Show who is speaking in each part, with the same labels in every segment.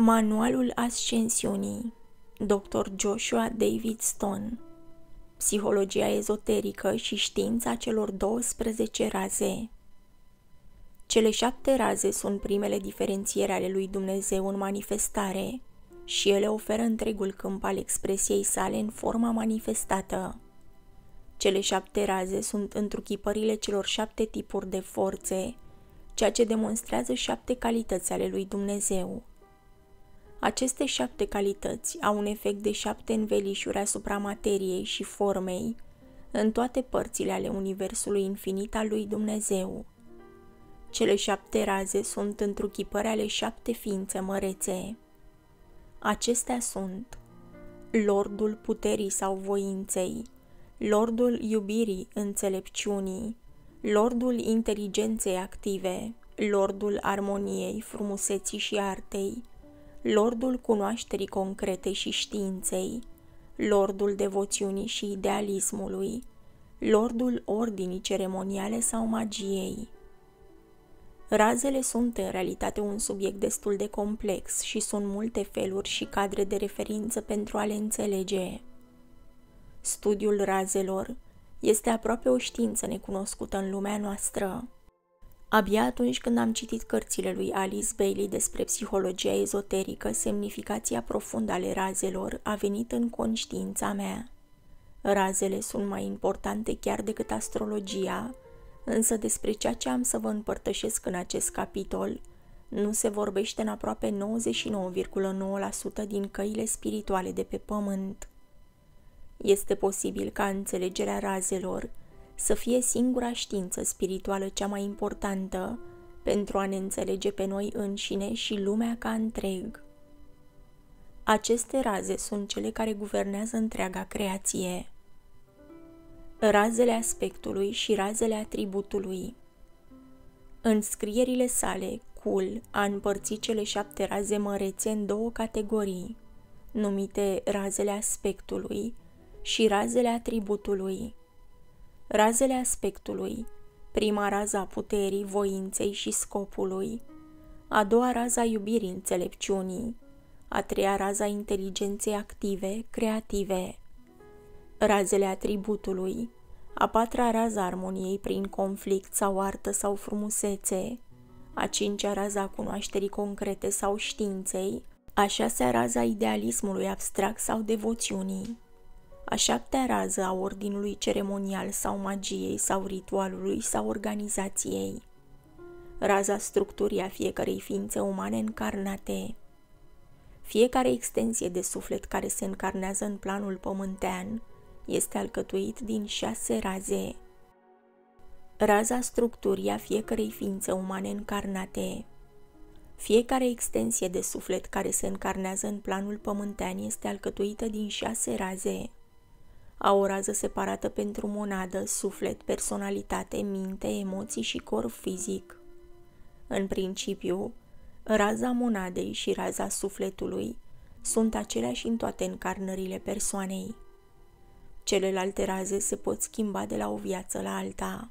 Speaker 1: Manualul Ascensiunii Dr. Joshua David Stone Psihologia ezoterică și știința celor 12 raze Cele șapte raze sunt primele diferențiere ale lui Dumnezeu în manifestare și ele oferă întregul câmp al expresiei sale în forma manifestată. Cele șapte raze sunt întruchipările celor șapte tipuri de forțe, ceea ce demonstrează șapte calități ale lui Dumnezeu. Aceste șapte calități au un efect de șapte învelișuri asupra materiei și formei în toate părțile ale Universului infinit al lui Dumnezeu. Cele șapte raze sunt întruchipări ale șapte ființe mărețe. Acestea sunt Lordul puterii sau voinței, Lordul iubirii înțelepciunii, Lordul inteligenței active, Lordul armoniei, frumuseții și artei, Lordul cunoașterii concrete și științei, Lordul devoțiunii și idealismului, Lordul ordinii ceremoniale sau magiei. Razele sunt în realitate un subiect destul de complex și sunt multe feluri și cadre de referință pentru a le înțelege. Studiul razelor este aproape o știință necunoscută în lumea noastră. Abia atunci când am citit cărțile lui Alice Bailey despre psihologia ezoterică, semnificația profundă ale razelor a venit în conștiința mea. Razele sunt mai importante chiar decât astrologia, însă despre ceea ce am să vă împărtășesc în acest capitol nu se vorbește în aproape 99,9% din căile spirituale de pe pământ. Este posibil ca înțelegerea razelor să fie singura știință spirituală cea mai importantă pentru a ne înțelege pe noi înșine și lumea ca întreg. Aceste raze sunt cele care guvernează întreaga creație. Razele aspectului și razele atributului. În scrierile sale, Cul a împărțit cele șapte raze mărețe în două categorii, numite razele aspectului și razele atributului. Razele aspectului, prima raza puterii, voinței și scopului, a doua raza iubirii înțelepciunii, a treia raza inteligenței active, creative, razele atributului, a patra raza armoniei prin conflict sau artă sau frumusețe, a cincea raza cunoașterii concrete sau științei, a șasea raza idealismului abstract sau devoțiunii, a șaptea rază a ordinului ceremonial sau magiei sau ritualului sau organizației, raza structurii a fiecarei ființe umane încarnate, fiecare extensie de suflet care se încarnează în planul pământean este alcătuit din șase raze. Raza structurii a fiecarei ființe umane încarnate. Fiecare extensie de suflet care se încarnează în planul pământean este alcătuită din șase raze a o rază separată pentru monadă, suflet, personalitate, minte, emoții și corp fizic. În principiu, raza monadei și raza sufletului sunt aceleași în toate încarnările persoanei. Celelalte raze se pot schimba de la o viață la alta.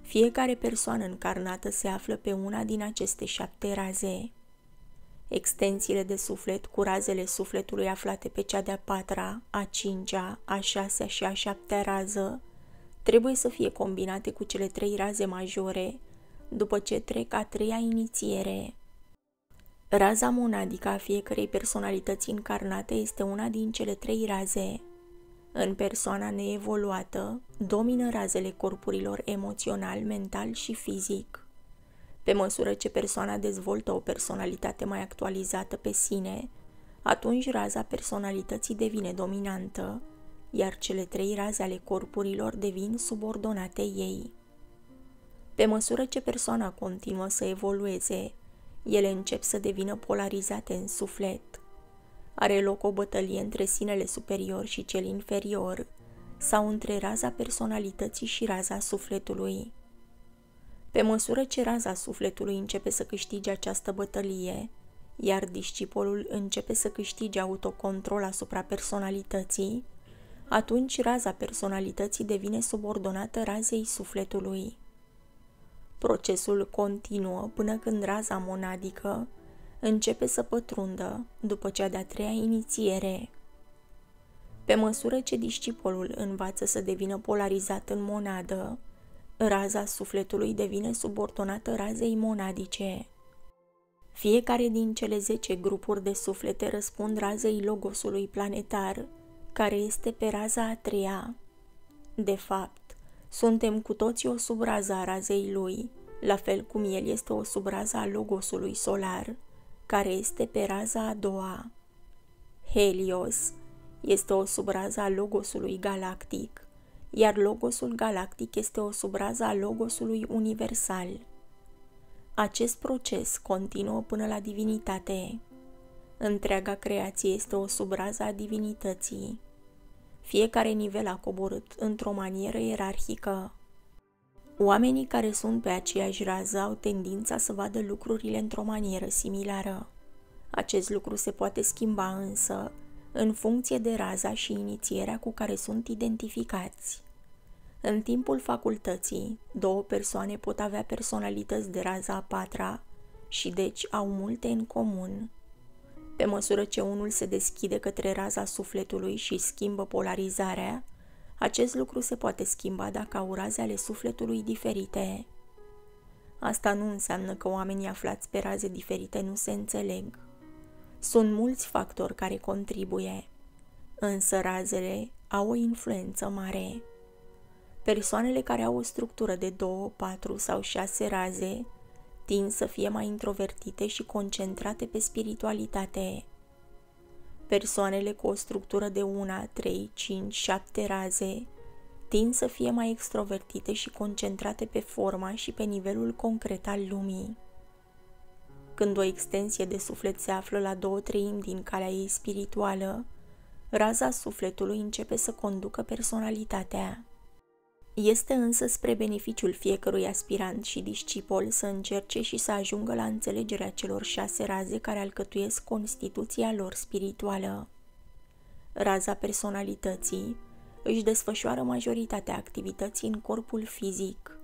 Speaker 1: Fiecare persoană încarnată se află pe una din aceste șapte raze. Extensiile de suflet cu razele sufletului aflate pe cea de-a patra, a cincea, a șasea și a șaptea rază trebuie să fie combinate cu cele trei raze majore, după ce trec a treia inițiere. Raza monadică a fiecărei personalități încarnate este una din cele trei raze. În persoana neevoluată, domină razele corpurilor emoțional, mental și fizic. Pe măsură ce persoana dezvoltă o personalitate mai actualizată pe sine, atunci raza personalității devine dominantă, iar cele trei raze ale corpurilor devin subordonate ei. Pe măsură ce persoana continuă să evolueze, ele încep să devină polarizate în suflet. Are loc o bătălie între sinele superior și cel inferior, sau între raza personalității și raza sufletului. Pe măsură ce raza sufletului începe să câștige această bătălie, iar discipolul începe să câștige autocontrol asupra personalității, atunci raza personalității devine subordonată razei sufletului. Procesul continuă până când raza monadică începe să pătrundă după cea de-a treia inițiere. Pe măsură ce discipolul învață să devină polarizat în monadă, raza sufletului devine subordonată razei monadice. Fiecare din cele zece grupuri de suflete răspund razei logosului planetar, care este pe raza a treia. De fapt, suntem cu toții o subraza a razei lui, la fel cum el este o subraza a logosului solar, care este pe raza a doua. Helios este o subraza a logosului galactic, iar logosul galactic este o subraza a logosului universal. Acest proces continuă până la divinitate. Întreaga creație este o subrază a divinității. Fiecare nivel a coborât într-o manieră ierarhică. Oamenii care sunt pe aceeași rază au tendința să vadă lucrurile într-o manieră similară. Acest lucru se poate schimba însă în funcție de raza și inițierea cu care sunt identificați. În timpul facultății, două persoane pot avea personalități de raza a patra și deci au multe în comun. Pe măsură ce unul se deschide către raza sufletului și schimbă polarizarea, acest lucru se poate schimba dacă au raze ale sufletului diferite. Asta nu înseamnă că oamenii aflați pe raze diferite nu se înțeleg. Sunt mulți factori care contribuie, însă razele au o influență mare. Persoanele care au o structură de 2, 4 sau 6 raze tind să fie mai introvertite și concentrate pe spiritualitate. Persoanele cu o structură de 1, 3, 5, 7 raze tind să fie mai extrovertite și concentrate pe forma și pe nivelul concret al lumii. Când o extensie de suflet se află la două treimi din calea ei spirituală, raza sufletului începe să conducă personalitatea. Este însă spre beneficiul fiecărui aspirant și discipol să încerce și să ajungă la înțelegerea celor șase raze care alcătuiesc constituția lor spirituală. Raza personalității își desfășoară majoritatea activității în corpul fizic.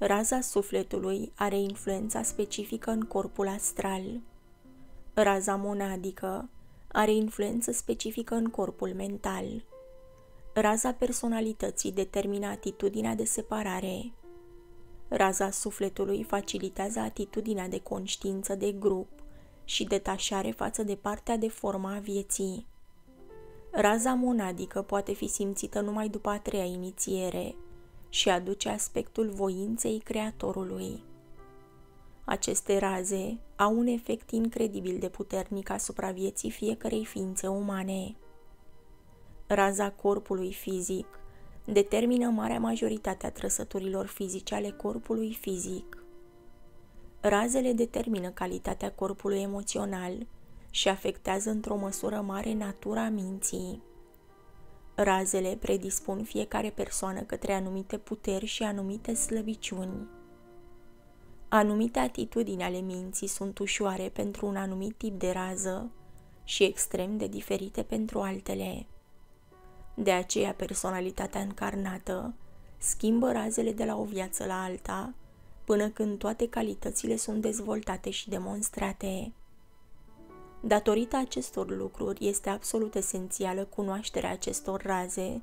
Speaker 1: Raza sufletului are influența specifică în corpul astral. Raza monadică are influență specifică în corpul mental. Raza personalității determină atitudinea de separare. Raza sufletului facilitează atitudinea de conștiință de grup și detașare față de partea de formă a vieții. Raza monadică poate fi simțită numai după a treia inițiere și aduce aspectul voinței Creatorului. Aceste raze au un efect incredibil de puternic asupra vieții fiecărei ființe umane raza corpului fizic determină marea majoritate a trăsăturilor fizice ale corpului fizic. Razele determină calitatea corpului emoțional și afectează într-o măsură mare natura minții. Razele predispun fiecare persoană către anumite puteri și anumite slăbiciuni. Anumite atitudini ale minții sunt ușoare pentru un anumit tip de rază și extrem de diferite pentru altele. De aceea personalitatea încarnată schimbă razele de la o viață la alta, până când toate calitățile sunt dezvoltate și demonstrate. Datorită acestor lucruri, este absolut esențială cunoașterea acestor raze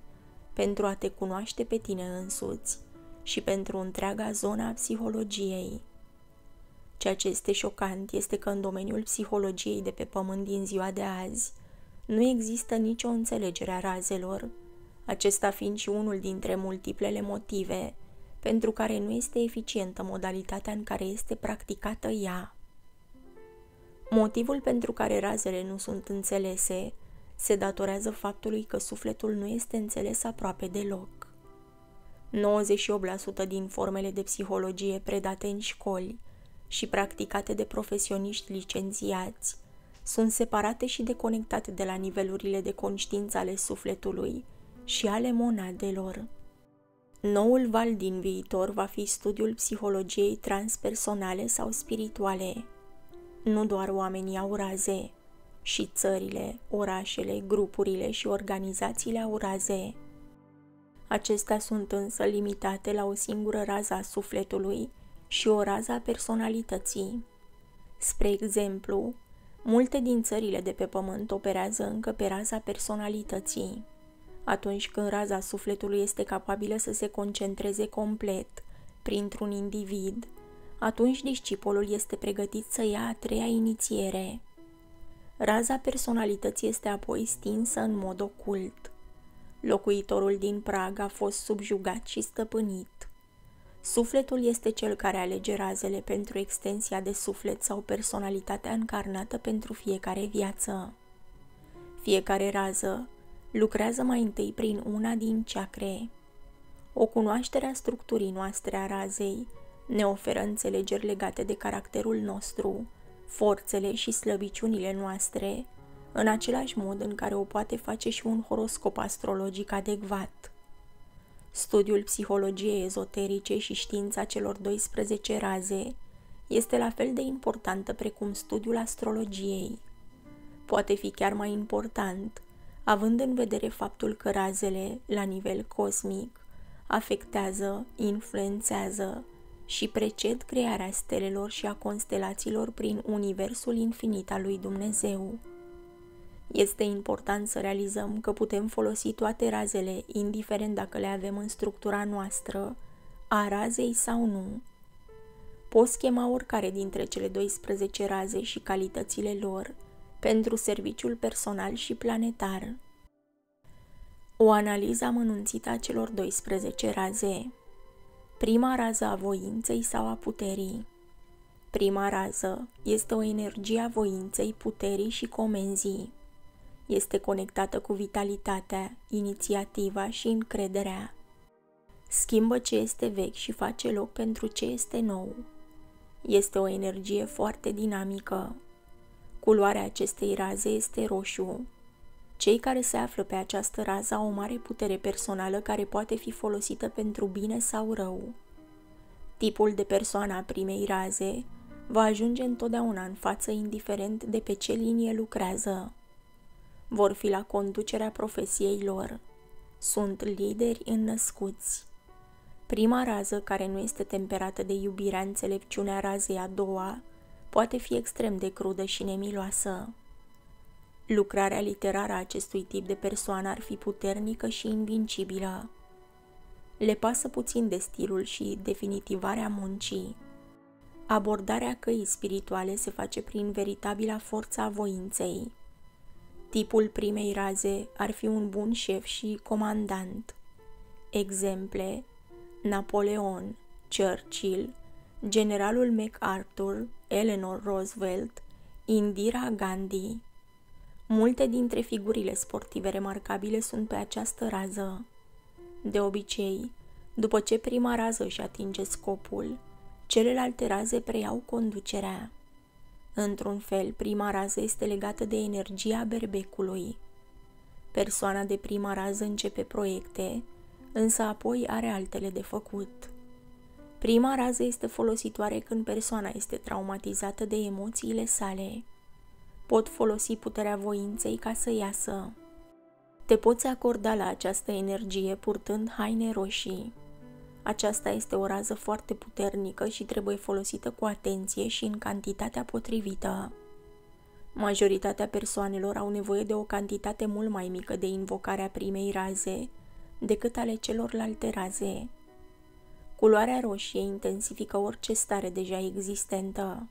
Speaker 1: pentru a te cunoaște pe tine însuți și pentru întreaga zonă a psihologiei. Ceea ce este șocant este că în domeniul psihologiei de pe pământ din ziua de azi, nu există nicio înțelegere a razelor, acesta fiind și unul dintre multiplele motive pentru care nu este eficientă modalitatea în care este practicată ea. Motivul pentru care razele nu sunt înțelese se datorează faptului că sufletul nu este înțeles aproape deloc. 98% din formele de psihologie predate în școli și practicate de profesioniști licențiați sunt separate și deconectate de la nivelurile de conștiință ale sufletului și ale monadelor. Noul val din viitor va fi studiul psihologiei transpersonale sau spirituale. Nu doar oamenii au raze, și țările, orașele, grupurile și organizațiile au raze. Acestea sunt însă limitate la o singură rază a sufletului și o rază a personalității. Spre exemplu, multe din țările de pe pământ operează încă pe raza personalității. Atunci când raza sufletului este capabilă să se concentreze complet printr-un individ, atunci discipolul este pregătit să ia a treia inițiere. Raza personalității este apoi stinsă în mod ocult. Locuitorul din Praga a fost subjugat și stăpânit. Sufletul este cel care alege razele pentru extensia de suflet sau personalitatea încarnată pentru fiecare viață. Fiecare rază lucrează mai întâi prin una din ceacre. O cunoaștere a structurii noastre a razei ne oferă înțelegeri legate de caracterul nostru, forțele și slăbiciunile noastre, în același mod în care o poate face și un horoscop astrologic adecvat. Studiul psihologiei ezoterice și știința celor 12 raze este la fel de importantă precum studiul astrologiei. Poate fi chiar mai important, având în vedere faptul că razele, la nivel cosmic, afectează, influențează și preced crearea stelelor și a constelațiilor prin universul infinit al lui Dumnezeu. Este important să realizăm că putem folosi toate razele, indiferent dacă le avem în structura noastră, a razei sau nu. Poți chema oricare dintre cele 12 raze și calitățile lor pentru serviciul personal și planetar. O analiză amănunțită a celor 12 raze. Prima rază a voinței sau a puterii. Prima rază este o energie a voinței, puterii și comenzii. Este conectată cu vitalitatea, inițiativa și încrederea. Schimbă ce este vechi și face loc pentru ce este nou. Este o energie foarte dinamică. Culoarea acestei raze este roșu. Cei care se află pe această rază au o mare putere personală care poate fi folosită pentru bine sau rău. Tipul de persoană a primei raze va ajunge întotdeauna în față indiferent de pe ce linie lucrează vor fi la conducerea profesiei lor. Sunt lideri înnăscuți. Prima rază, care nu este temperată de iubirea înțelepciunea razei a doua, poate fi extrem de crudă și nemiloasă. Lucrarea literară a acestui tip de persoană ar fi puternică și invincibilă. Le pasă puțin de stilul și definitivarea muncii. Abordarea căii spirituale se face prin veritabila forța a voinței. Tipul primei raze ar fi un bun șef și comandant. Exemple Napoleon, Churchill, generalul MacArthur, Eleanor Roosevelt, Indira Gandhi. Multe dintre figurile sportive remarcabile sunt pe această rază. De obicei, după ce prima rază își atinge scopul, celelalte raze preiau conducerea. Într-un fel, prima rază este legată de energia berbecului. Persoana de prima rază începe proiecte, însă apoi are altele de făcut. Prima rază este folositoare când persoana este traumatizată de emoțiile sale. Pot folosi puterea voinței ca să iasă. Te poți acorda la această energie purtând haine roșii. Aceasta este o rază foarte puternică și trebuie folosită cu atenție și în cantitatea potrivită. Majoritatea persoanelor au nevoie de o cantitate mult mai mică de invocarea primei raze decât ale celorlalte raze. Culoarea roșie intensifică orice stare deja existentă.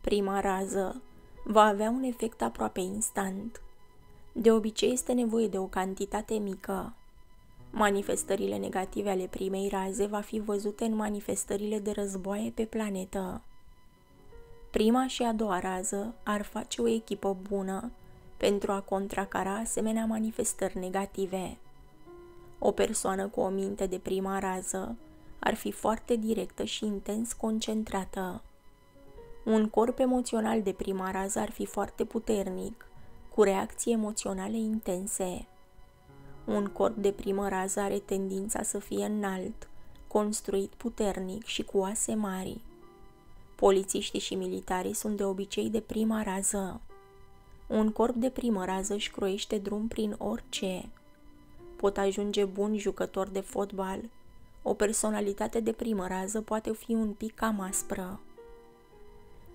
Speaker 1: Prima rază va avea un efect aproape instant. De obicei este nevoie de o cantitate mică. Manifestările negative ale primei raze va fi văzute în manifestările de războaie pe planetă. Prima și a doua rază ar face o echipă bună pentru a contracara asemenea manifestări negative. O persoană cu o minte de prima rază ar fi foarte directă și intens concentrată. Un corp emoțional de prima rază ar fi foarte puternic, cu reacții emoționale intense. Un corp de primă rază are tendința să fie înalt, construit puternic și cu oase mari. Polițiștii și militarii sunt de obicei de prima rază. Un corp de primă rază își croiește drum prin orice. Pot ajunge bun jucător de fotbal. O personalitate de primă rază poate fi un pic cam aspră.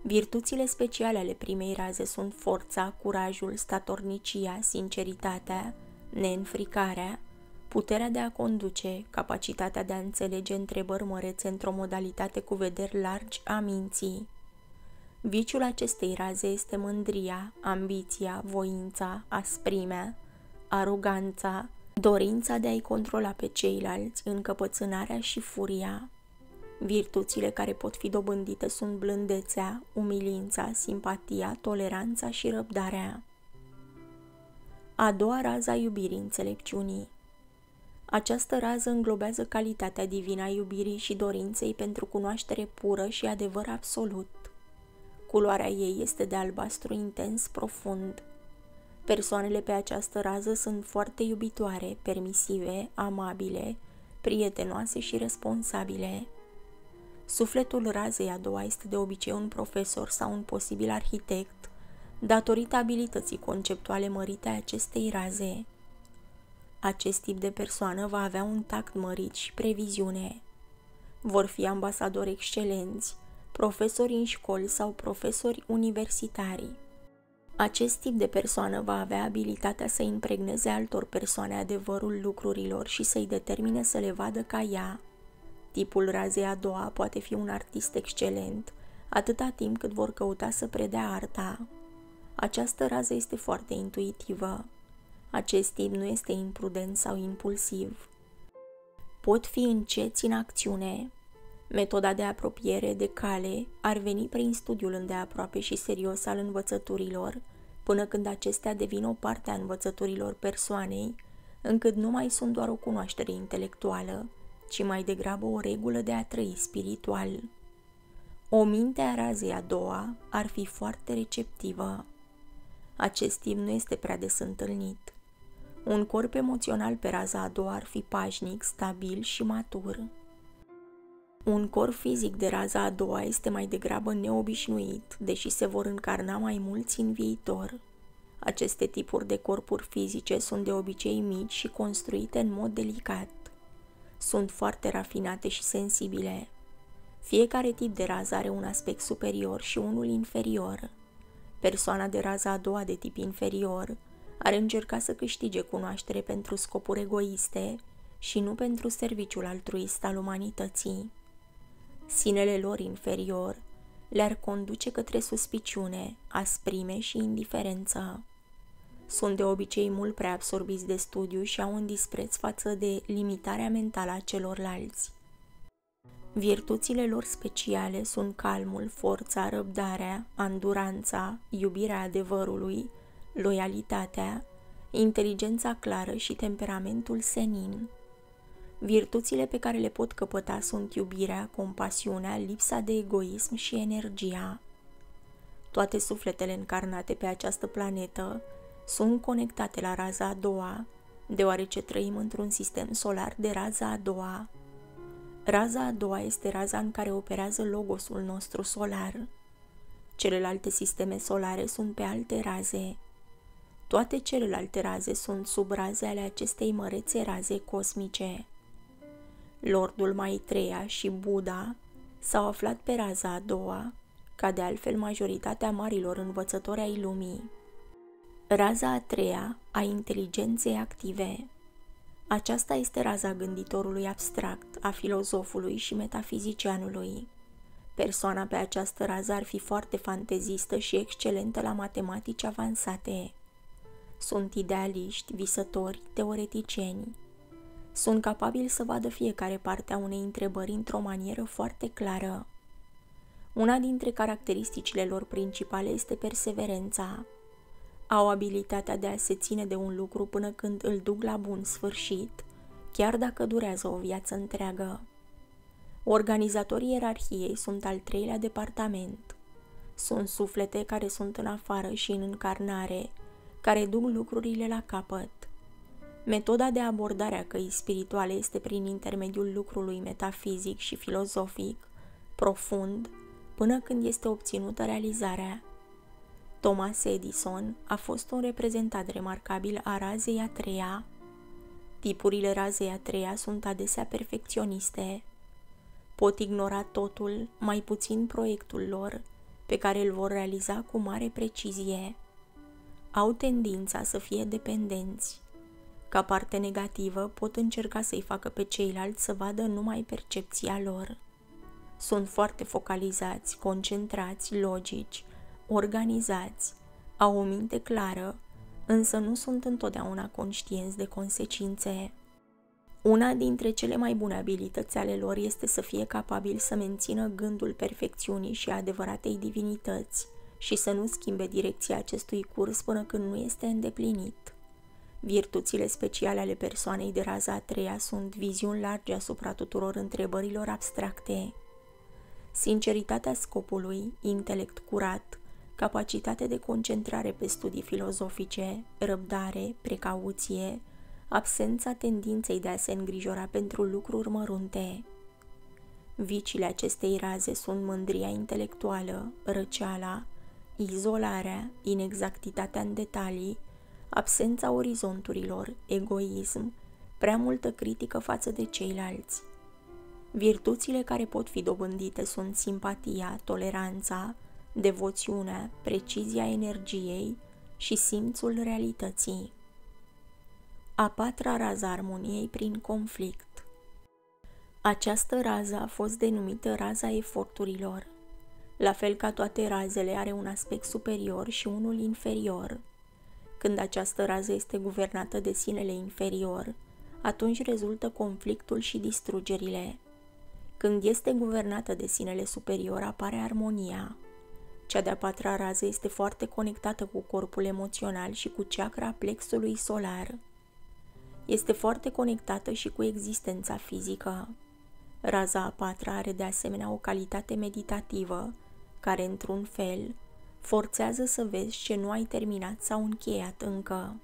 Speaker 1: Virtuțile speciale ale primei raze sunt forța, curajul, statornicia, sinceritatea, neînfricarea, puterea de a conduce, capacitatea de a înțelege întrebări mărețe într-o modalitate cu vederi largi a minții. Viciul acestei raze este mândria, ambiția, voința, asprimea, aroganța, dorința de a-i controla pe ceilalți, încăpățânarea și furia. Virtuțile care pot fi dobândite sunt blândețea, umilința, simpatia, toleranța și răbdarea. A doua rază a iubirii înțelepciunii. Această rază înglobează calitatea divină a iubirii și dorinței pentru cunoaștere pură și adevăr absolut. Culoarea ei este de albastru intens profund. Persoanele pe această rază sunt foarte iubitoare, permisive, amabile, prietenoase și responsabile. Sufletul razei a doua este de obicei un profesor sau un posibil arhitect, datorită abilității conceptuale mărite a acestei raze. Acest tip de persoană va avea un tact mărit și previziune. Vor fi ambasadori excelenți, profesori în școli sau profesori universitari. Acest tip de persoană va avea abilitatea să impregneze altor persoane adevărul lucrurilor și să-i determine să le vadă ca ea. Tipul razei a doua poate fi un artist excelent, atâta timp cât vor căuta să predea arta. Această rază este foarte intuitivă. Acest tip nu este imprudent sau impulsiv. Pot fi înceți în acțiune. Metoda de apropiere de cale ar veni prin studiul îndeaproape și serios al învățăturilor, până când acestea devin o parte a învățăturilor persoanei, încât nu mai sunt doar o cunoaștere intelectuală, ci mai degrabă o regulă de a trăi spiritual. O minte a razei a doua ar fi foarte receptivă. Acest timp nu este prea des întâlnit. Un corp emoțional pe raza a doua ar fi pașnic, stabil și matur. Un corp fizic de raza a doua este mai degrabă neobișnuit, deși se vor încarna mai mulți în viitor. Aceste tipuri de corpuri fizice sunt de obicei mici și construite în mod delicat. Sunt foarte rafinate și sensibile. Fiecare tip de rază are un aspect superior și unul inferior. Persoana de raza a doua de tip inferior ar încerca să câștige cunoaștere pentru scopuri egoiste și nu pentru serviciul altruist al umanității. Sinele lor inferior le-ar conduce către suspiciune, asprime și indiferență. Sunt de obicei mult prea absorbiți de studiu și au un dispreț față de limitarea mentală a celorlalți. Virtuțile lor speciale sunt calmul, forța, răbdarea, anduranța, iubirea adevărului, loialitatea, inteligența clară și temperamentul senin. Virtuțile pe care le pot căpăta sunt iubirea, compasiunea, lipsa de egoism și energia. Toate sufletele încarnate pe această planetă sunt conectate la raza a doua, deoarece trăim într-un sistem solar de raza a doua. Raza a doua este raza în care operează logosul nostru solar. Celelalte sisteme solare sunt pe alte raze. Toate celelalte raze sunt sub raze ale acestei mărețe raze cosmice. Lordul Maitreya și Buddha s-au aflat pe raza a doua, ca de altfel majoritatea marilor învățători ai lumii. Raza a treia a inteligenței active. Aceasta este raza gânditorului abstract, a filozofului și metafizicianului. Persoana pe această rază ar fi foarte fantezistă și excelentă la matematici avansate. Sunt idealiști, visători, teoreticieni. Sunt capabili să vadă fiecare parte a unei întrebări într-o manieră foarte clară. Una dintre caracteristicile lor principale este perseverența. Au abilitatea de a se ține de un lucru până când îl duc la bun sfârșit, chiar dacă durează o viață întreagă. Organizatorii ierarhiei sunt al treilea departament. Sunt suflete care sunt în afară și în încarnare, care duc lucrurile la capăt. Metoda de abordare a căii spirituale este prin intermediul lucrului metafizic și filozofic, profund, până când este obținută realizarea. Thomas Edison a fost un reprezentant remarcabil a razei a treia. Tipurile razei a treia sunt adesea perfecționiste. Pot ignora totul, mai puțin proiectul lor, pe care îl vor realiza cu mare precizie. Au tendința să fie dependenți. Ca parte negativă, pot încerca să-i facă pe ceilalți să vadă numai percepția lor. Sunt foarte focalizați, concentrați, logici, organizați, au o minte clară, însă nu sunt întotdeauna conștienți de consecințe. Una dintre cele mai bune abilități ale lor este să fie capabil să mențină gândul perfecțiunii și adevăratei divinități și să nu schimbe direcția acestui curs până când nu este îndeplinit. Virtuțile speciale ale persoanei de raza a treia sunt viziuni largi asupra tuturor întrebărilor abstracte, sinceritatea scopului, intelect curat, capacitate de concentrare pe studii filozofice, răbdare, precauție, absența tendinței de a se îngrijora pentru lucruri mărunte. Vicile acestei raze sunt mândria intelectuală, răceala, izolarea, inexactitatea în detalii, absența orizonturilor, egoism, prea multă critică față de ceilalți. Virtuțile care pot fi dobândite sunt simpatia, toleranța, devoțiunea, precizia energiei și simțul realității. A patra rază armoniei prin conflict. Această rază a fost denumită raza eforturilor. La fel ca toate razele, are un aspect superior și unul inferior. Când această rază este guvernată de sinele inferior, atunci rezultă conflictul și distrugerile. Când este guvernată de sinele superior, apare armonia. Cea de-a patra rază este foarte conectată cu corpul emoțional și cu chakra plexului solar. Este foarte conectată și cu existența fizică. Raza a patra are de asemenea o calitate meditativă, care, într-un fel, forțează să vezi ce nu ai terminat sau încheiat încă.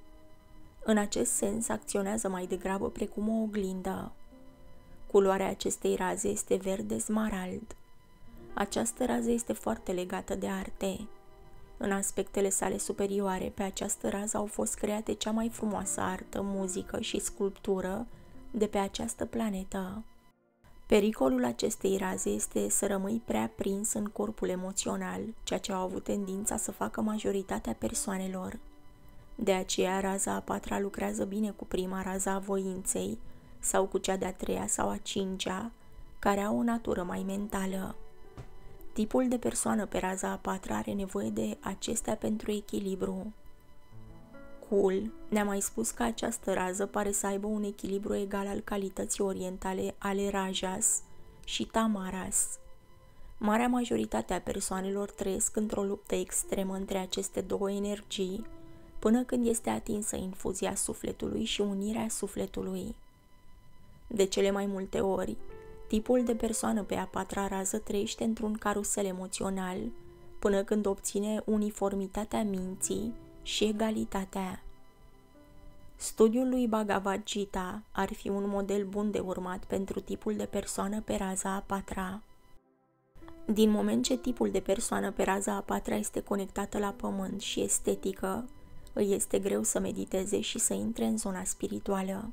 Speaker 1: În acest sens, acționează mai degrabă precum o oglindă. Culoarea acestei raze este verde smarald. Această rază este foarte legată de arte. În aspectele sale superioare, pe această rază au fost create cea mai frumoasă artă, muzică și sculptură de pe această planetă. Pericolul acestei raze este să rămâi prea prins în corpul emoțional, ceea ce au avut tendința să facă majoritatea persoanelor. De aceea, raza a patra lucrează bine cu prima raza a voinței sau cu cea de-a treia sau a cincea, care au o natură mai mentală. Tipul de persoană pe raza a patra are nevoie de acestea pentru echilibru. Cool ne-a mai spus că această rază pare să aibă un echilibru egal al calității orientale ale Rajas și Tamaras. Marea majoritate a persoanelor trăiesc într-o luptă extremă între aceste două energii, până când este atinsă infuzia sufletului și unirea sufletului. De cele mai multe ori, Tipul de persoană pe a patra rază trăiește într-un carusel emoțional până când obține uniformitatea minții și egalitatea. Studiul lui Bhagavad Gita ar fi un model bun de urmat pentru tipul de persoană pe raza a patra. Din moment ce tipul de persoană pe raza a patra este conectată la pământ și estetică, îi este greu să mediteze și să intre în zona spirituală.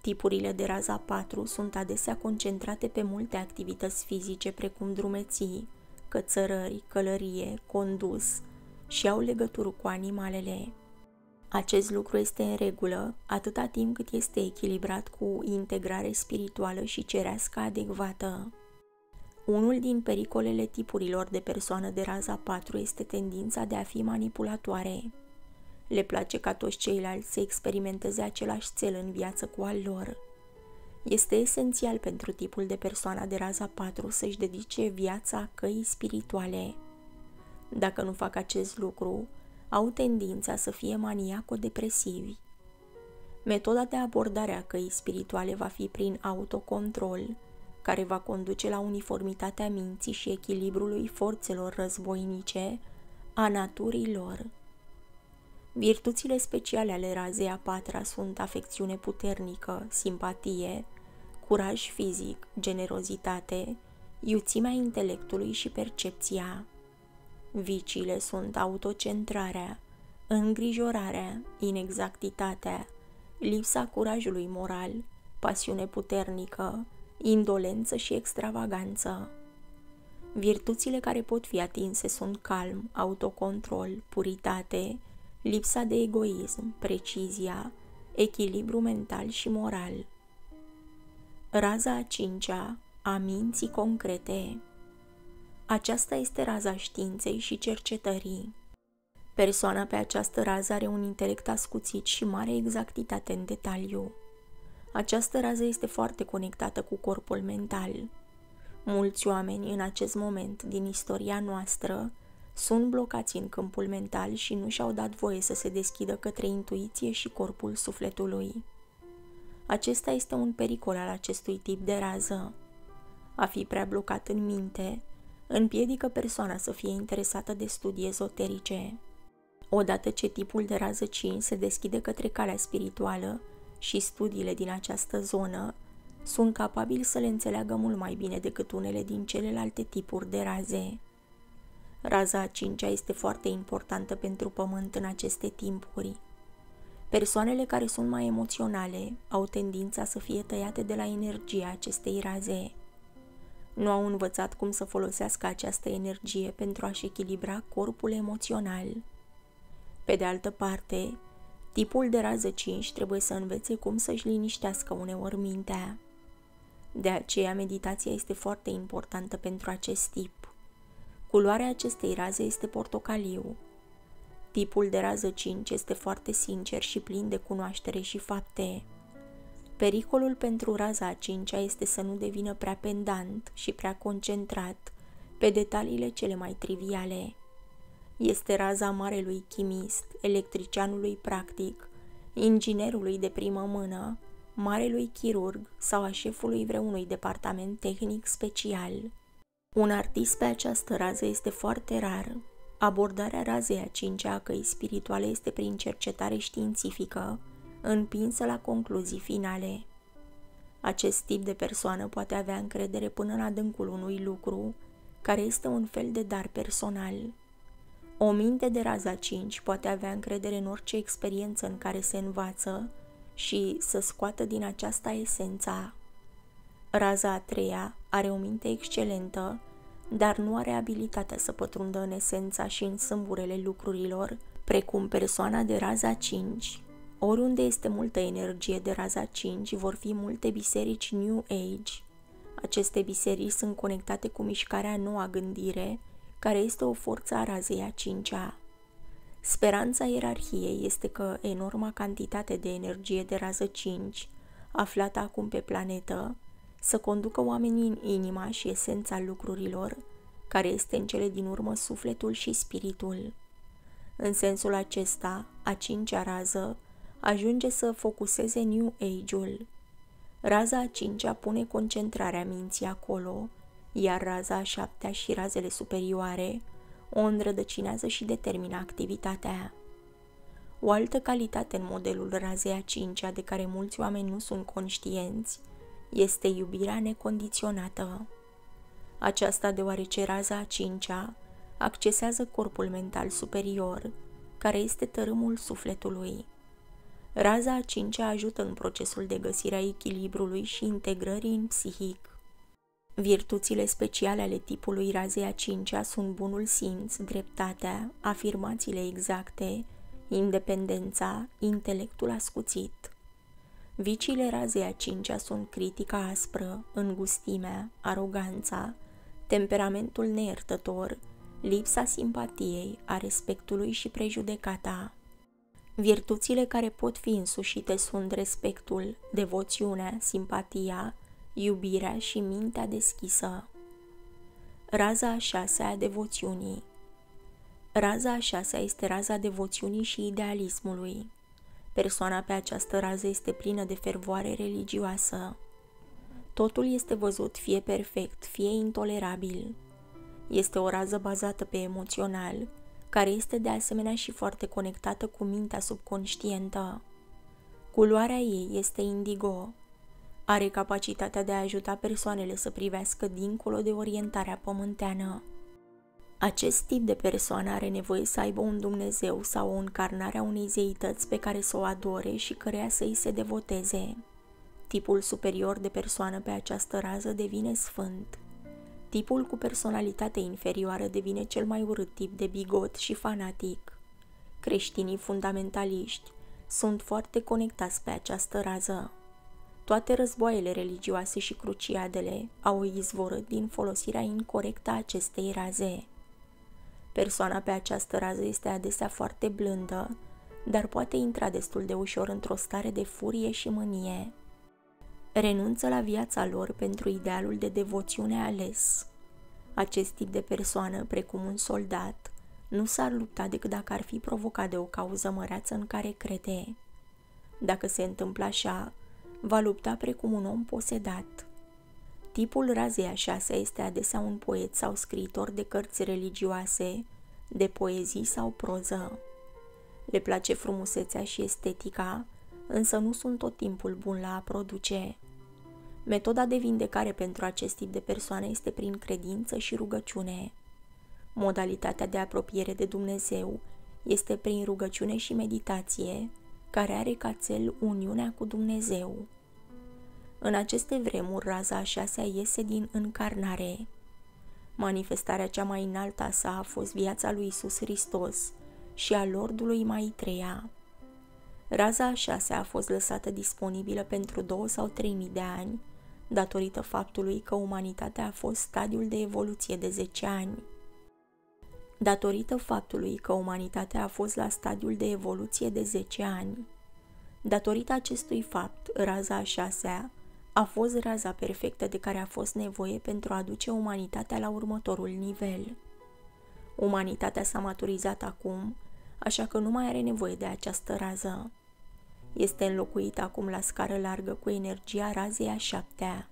Speaker 1: Tipurile de raza 4 sunt adesea concentrate pe multe activități fizice precum drumeții, cățărări, călărie, condus și au legătură cu animalele. Acest lucru este în regulă atâta timp cât este echilibrat cu integrare spirituală și cerească adecvată. Unul din pericolele tipurilor de persoană de raza 4 este tendința de a fi manipulatoare. Le place ca toți ceilalți să experimenteze același cel în viață cu al lor. Este esențial pentru tipul de persoană de raza 4 să-și dedice viața căii spirituale. Dacă nu fac acest lucru, au tendința să fie maniaco-depresivi. Metoda de abordare a căii spirituale va fi prin autocontrol, care va conduce la uniformitatea minții și echilibrului forțelor războinice a naturii lor. Virtuțile speciale ale razei a patra sunt afecțiune puternică, simpatie, curaj fizic, generozitate, iuțimea intelectului și percepția. Viciile sunt autocentrarea, îngrijorarea, inexactitatea, lipsa curajului moral, pasiune puternică, indolență și extravaganță. Virtuțile care pot fi atinse sunt calm, autocontrol, puritate, lipsa de egoism, precizia, echilibru mental și moral. Raza a cincea a minții concrete. Aceasta este raza științei și cercetării. Persoana pe această rază are un intelect ascuțit și mare exactitate în detaliu. Această rază este foarte conectată cu corpul mental. Mulți oameni în acest moment din istoria noastră sunt blocați în câmpul mental și nu și-au dat voie să se deschidă către intuiție și corpul sufletului. Acesta este un pericol al acestui tip de rază. A fi prea blocat în minte împiedică persoana să fie interesată de studii ezoterice. Odată ce tipul de rază 5 se deschide către calea spirituală și studiile din această zonă sunt capabili să le înțeleagă mult mai bine decât unele din celelalte tipuri de raze. Raza a cincea este foarte importantă pentru pământ în aceste timpuri. Persoanele care sunt mai emoționale au tendința să fie tăiate de la energia acestei raze. Nu au învățat cum să folosească această energie pentru a-și echilibra corpul emoțional. Pe de altă parte, tipul de rază 5 trebuie să învețe cum să-și liniștească uneori mintea. De aceea, meditația este foarte importantă pentru acest tip. Culoarea acestei raze este portocaliu. Tipul de rază 5 este foarte sincer și plin de cunoaștere și fapte. Pericolul pentru raza a cincea este să nu devină prea pendant și prea concentrat pe detaliile cele mai triviale. Este raza marelui chimist, electricianului practic, inginerului de primă mână, marelui chirurg sau a șefului vreunui departament tehnic special. Un artist pe această rază este foarte rar. Abordarea razei a cincea a căi spirituale este prin cercetare științifică, împinsă la concluzii finale. Acest tip de persoană poate avea încredere până în adâncul unui lucru, care este un fel de dar personal. O minte de raza 5 poate avea încredere în orice experiență în care se învață și să scoată din aceasta esența. Raza a treia are o minte excelentă, dar nu are abilitatea să pătrundă în esența și în sâmburele lucrurilor, precum persoana de raza 5. Oriunde este multă energie de raza 5, vor fi multe biserici New Age. Aceste biserici sunt conectate cu mișcarea noua gândire, care este o forță a razei a cincea. Speranța ierarhiei este că enorma cantitate de energie de rază 5, aflată acum pe planetă, să conducă oamenii în inima și esența lucrurilor, care este în cele din urmă sufletul și spiritul. În sensul acesta, a cincea rază ajunge să focuseze New Age-ul. Raza a cincea pune concentrarea minții acolo, iar raza a șaptea și razele superioare o înrădăcinează și determină activitatea. O altă calitate în modelul razei a cincea de care mulți oameni nu sunt conștienți este iubirea necondiționată. Aceasta deoarece raza a cincea accesează corpul mental superior, care este tărâmul sufletului. Raza a cincea ajută în procesul de găsire a echilibrului și integrării în psihic. Virtuțile speciale ale tipului razei a cincea sunt bunul simț, dreptatea, afirmațiile exacte, independența, intelectul ascuțit. Viciile razei a cincea sunt critica aspră, îngustimea, aroganța, temperamentul neiertător, lipsa simpatiei, a respectului și prejudecata. Virtuțile care pot fi însușite sunt respectul, devoțiunea, simpatia, iubirea și mintea deschisă. Raza a șasea a devoțiunii Raza a șasea este raza devoțiunii și idealismului. Persoana pe această rază este plină de fervoare religioasă. Totul este văzut fie perfect, fie intolerabil. Este o rază bazată pe emoțional, care este de asemenea și foarte conectată cu mintea subconștientă. Culoarea ei este indigo, are capacitatea de a ajuta persoanele să privească dincolo de orientarea pământeană. Acest tip de persoană are nevoie să aibă un Dumnezeu sau o încarnare a unei zeități pe care să o adore și căreia să îi se devoteze. Tipul superior de persoană pe această rază devine sfânt. Tipul cu personalitate inferioară devine cel mai urât tip de bigot și fanatic. Creștinii fundamentaliști sunt foarte conectați pe această rază. Toate războaiele religioase și cruciadele au izvorât din folosirea incorrectă a acestei raze. Persoana pe această rază este adesea foarte blândă, dar poate intra destul de ușor într-o stare de furie și mânie. Renunță la viața lor pentru idealul de devoțiune ales. Acest tip de persoană, precum un soldat, nu s-ar lupta decât dacă ar fi provocat de o cauză măreață în care crede. Dacă se întâmplă așa, va lupta precum un om posedat. Tipul razei a șasea este adesea un poet sau scriitor de cărți religioase, de poezii sau proză. Le place frumusețea și estetica, însă nu sunt tot timpul bun la a produce. Metoda de vindecare pentru acest tip de persoane este prin credință și rugăciune. Modalitatea de apropiere de Dumnezeu este prin rugăciune și meditație, care are ca cel uniunea cu Dumnezeu. În aceste vremuri, raza a șasea iese din încarnare. Manifestarea cea mai înaltă a sa a fost viața lui Isus Hristos și a Lordului Maitreya. Raza a șasea a fost lăsată disponibilă pentru două sau trei mii de ani, datorită faptului că umanitatea a fost stadiul de evoluție de 10 ani. Datorită faptului că umanitatea a fost la stadiul de evoluție de 10 ani. Datorită acestui fapt, raza a șasea a fost raza perfectă de care a fost nevoie pentru a duce umanitatea la următorul nivel. Umanitatea s-a maturizat acum, așa că nu mai are nevoie de această rază. Este înlocuită acum la scară largă cu energia razei a șaptea.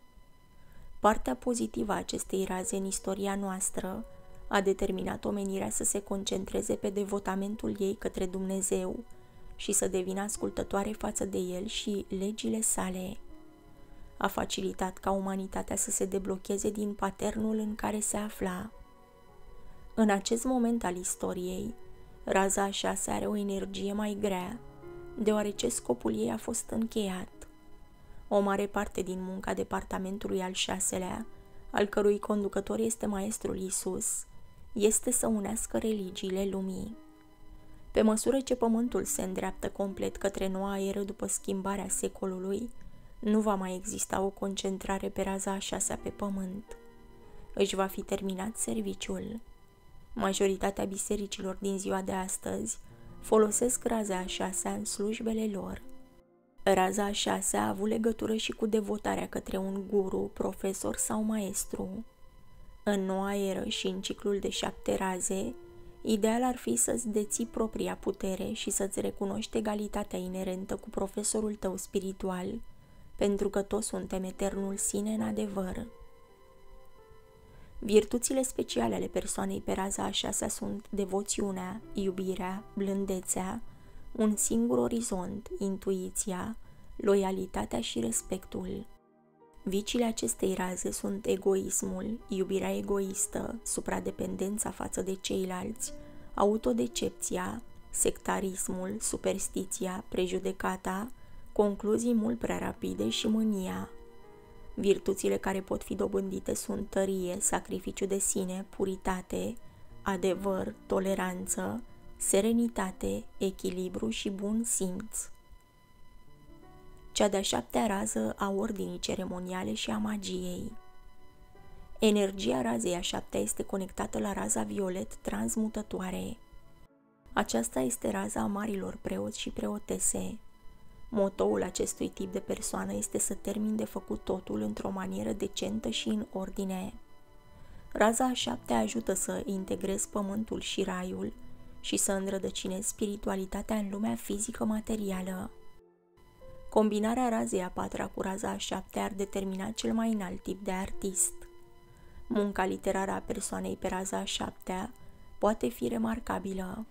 Speaker 1: Partea pozitivă a acestei raze în istoria noastră a determinat omenirea să se concentreze pe devotamentul ei către Dumnezeu și să devină ascultătoare față de el și legile sale a facilitat ca umanitatea să se deblocheze din paternul în care se afla. În acest moment al istoriei, raza a șase are o energie mai grea, deoarece scopul ei a fost încheiat. O mare parte din munca departamentului al șaselea, al cărui conducător este maestrul Isus, este să unească religiile lumii. Pe măsură ce pământul se îndreaptă complet către noua eră după schimbarea secolului, nu va mai exista o concentrare pe raza a șasea pe pământ. Își va fi terminat serviciul. Majoritatea bisericilor din ziua de astăzi folosesc raza a șasea în slujbele lor. Raza a șasea a avut legătură și cu devotarea către un guru, profesor sau maestru. În noua eră și în ciclul de șapte raze, ideal ar fi să-ți deții propria putere și să-ți recunoști egalitatea inerentă cu profesorul tău spiritual – pentru că toți suntem eternul sine în adevăr. Virtuțile speciale ale persoanei pe raza a șasea sunt devoțiunea, iubirea, blândețea, un singur orizont, intuiția, loialitatea și respectul. Vicile acestei raze sunt egoismul, iubirea egoistă, supradependența față de ceilalți, autodecepția, sectarismul, superstiția, prejudecata, concluzii mult prea rapide și mânia. Virtuțile care pot fi dobândite sunt tărie, sacrificiu de sine, puritate, adevăr, toleranță, serenitate, echilibru și bun simț. Cea de-a șaptea rază a ordinii ceremoniale și a magiei. Energia razei a șaptea este conectată la raza violet transmutătoare. Aceasta este raza a marilor preoți și preotese, Motoul acestui tip de persoană este să termin de făcut totul într-o manieră decentă și în ordine. Raza a șapte ajută să integrezi pământul și raiul și să înrădăcinezi spiritualitatea în lumea fizică materială. Combinarea razei a patra cu raza a șapte ar determina cel mai înalt tip de artist. Munca literară a persoanei pe raza a șaptea poate fi remarcabilă.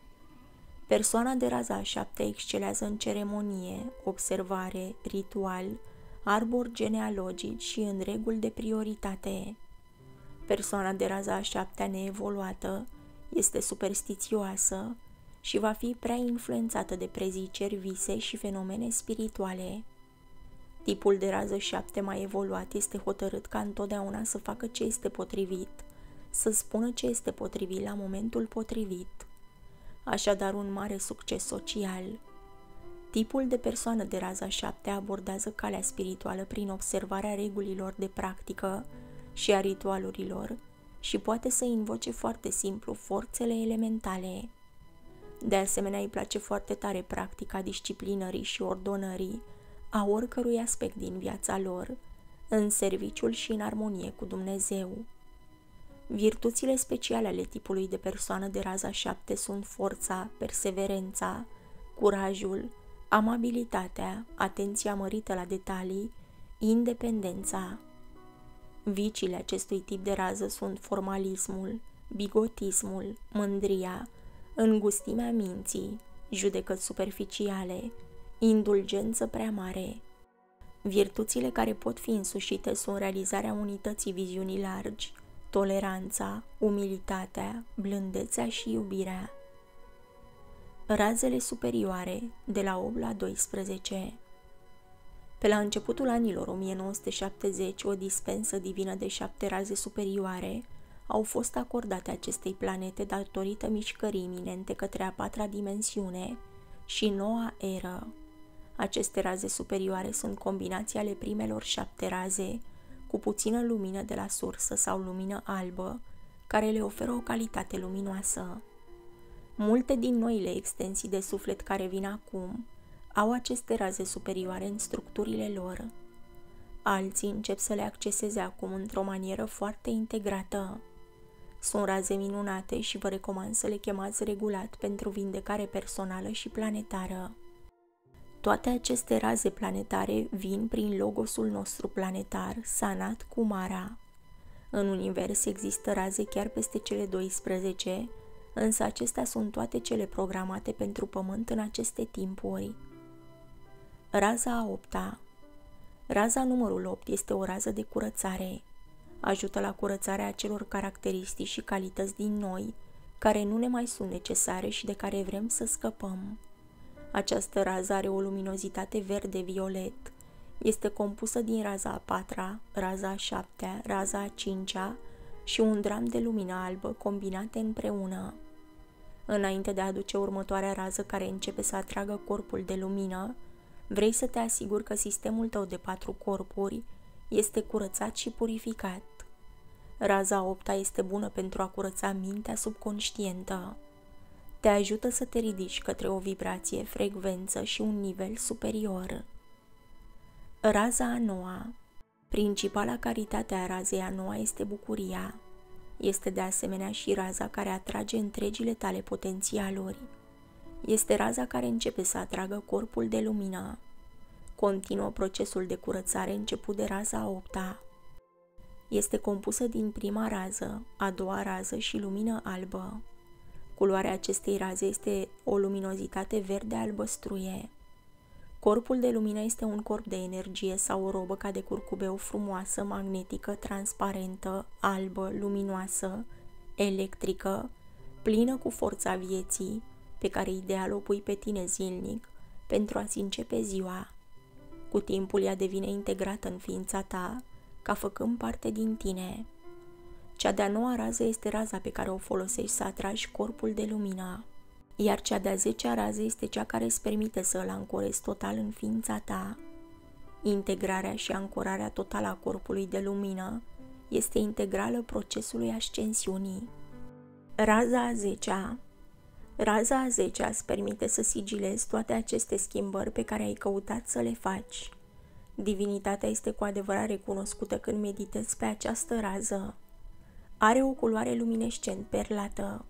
Speaker 1: Persoana de raza a șapte excelează în ceremonie, observare, ritual, arbor genealogic și în reguli de prioritate. Persoana de raza a șaptea neevoluată este superstițioasă și va fi prea influențată de preziceri, vise și fenomene spirituale. Tipul de rază șapte mai evoluat este hotărât ca întotdeauna să facă ce este potrivit să spună ce este potrivit la momentul potrivit. Așadar, un mare succes social. Tipul de persoană de raza 7 abordează calea spirituală prin observarea regulilor de practică și a ritualurilor și poate să invoce foarte simplu forțele elementale. De asemenea, îi place foarte tare practica disciplinării și ordonării a oricărui aspect din viața lor, în serviciul și în armonie cu Dumnezeu. Virtuțile speciale ale tipului de persoană de raza 7 sunt forța, perseverența, curajul, amabilitatea, atenția mărită la detalii, independența. Viciile acestui tip de rază sunt formalismul, bigotismul, mândria, îngustimea minții, judecăți superficiale, indulgență prea mare. Virtuțile care pot fi însușite sunt realizarea unității viziunii largi, toleranța, umilitatea, blândețea și iubirea. Razele superioare de la 8 la 12 Pe la începutul anilor 1970, o dispensă divină de șapte raze superioare au fost acordate acestei planete datorită mișcării iminente către a patra dimensiune și noua eră. Aceste raze superioare sunt combinații ale primelor șapte raze, cu puțină lumină de la sursă sau lumină albă, care le oferă o calitate luminoasă. Multe din noile extensii de suflet care vin acum au aceste raze superioare în structurile lor. Alții încep să le acceseze acum într-o manieră foarte integrată. Sunt raze minunate și vă recomand să le chemați regulat pentru vindecare personală și planetară. Toate aceste raze planetare vin prin logosul nostru planetar, Sanat Kumara. În univers există raze chiar peste cele 12, însă acestea sunt toate cele programate pentru Pământ în aceste timpuri. Raza a opta Raza numărul 8 este o rază de curățare. Ajută la curățarea acelor caracteristici și calități din noi, care nu ne mai sunt necesare și de care vrem să scăpăm. Această rază are o luminozitate verde-violet. Este compusă din raza a patra, raza a șaptea, raza a cincea și un dram de lumină albă combinate împreună. Înainte de a aduce următoarea rază care începe să atragă corpul de lumină, vrei să te asiguri că sistemul tău de patru corpuri este curățat și purificat. Raza opta este bună pentru a curăța mintea subconștientă te ajută să te ridici către o vibrație, frecvență și un nivel superior. Raza a noua Principala caritate a razei a noua este bucuria. Este de asemenea și raza care atrage întregile tale potențialuri. Este raza care începe să atragă corpul de lumină. Continuă procesul de curățare început de raza a opta. Este compusă din prima rază, a doua rază și lumină albă. Culoarea acestei raze este o luminozitate verde albăstruie. Corpul de lumină este un corp de energie sau o robă ca de curcubeu frumoasă, magnetică, transparentă, albă, luminoasă, electrică, plină cu forța vieții, pe care ideal o pui pe tine zilnic pentru a-ți începe ziua. Cu timpul ea devine integrată în ființa ta, ca făcând parte din tine. Cea de-a noua rază este raza pe care o folosești să atragi corpul de lumină, iar cea de-a zecea rază este cea care îți permite să îl ancorezi total în ființa ta. Integrarea și ancorarea totală a corpului de lumină este integrală procesului ascensiunii. Raza a zecea Raza a zecea îți permite să sigilezi toate aceste schimbări pe care ai căutat să le faci. Divinitatea este cu adevărat recunoscută când meditezi pe această rază. Are o culoare luminescent perlată.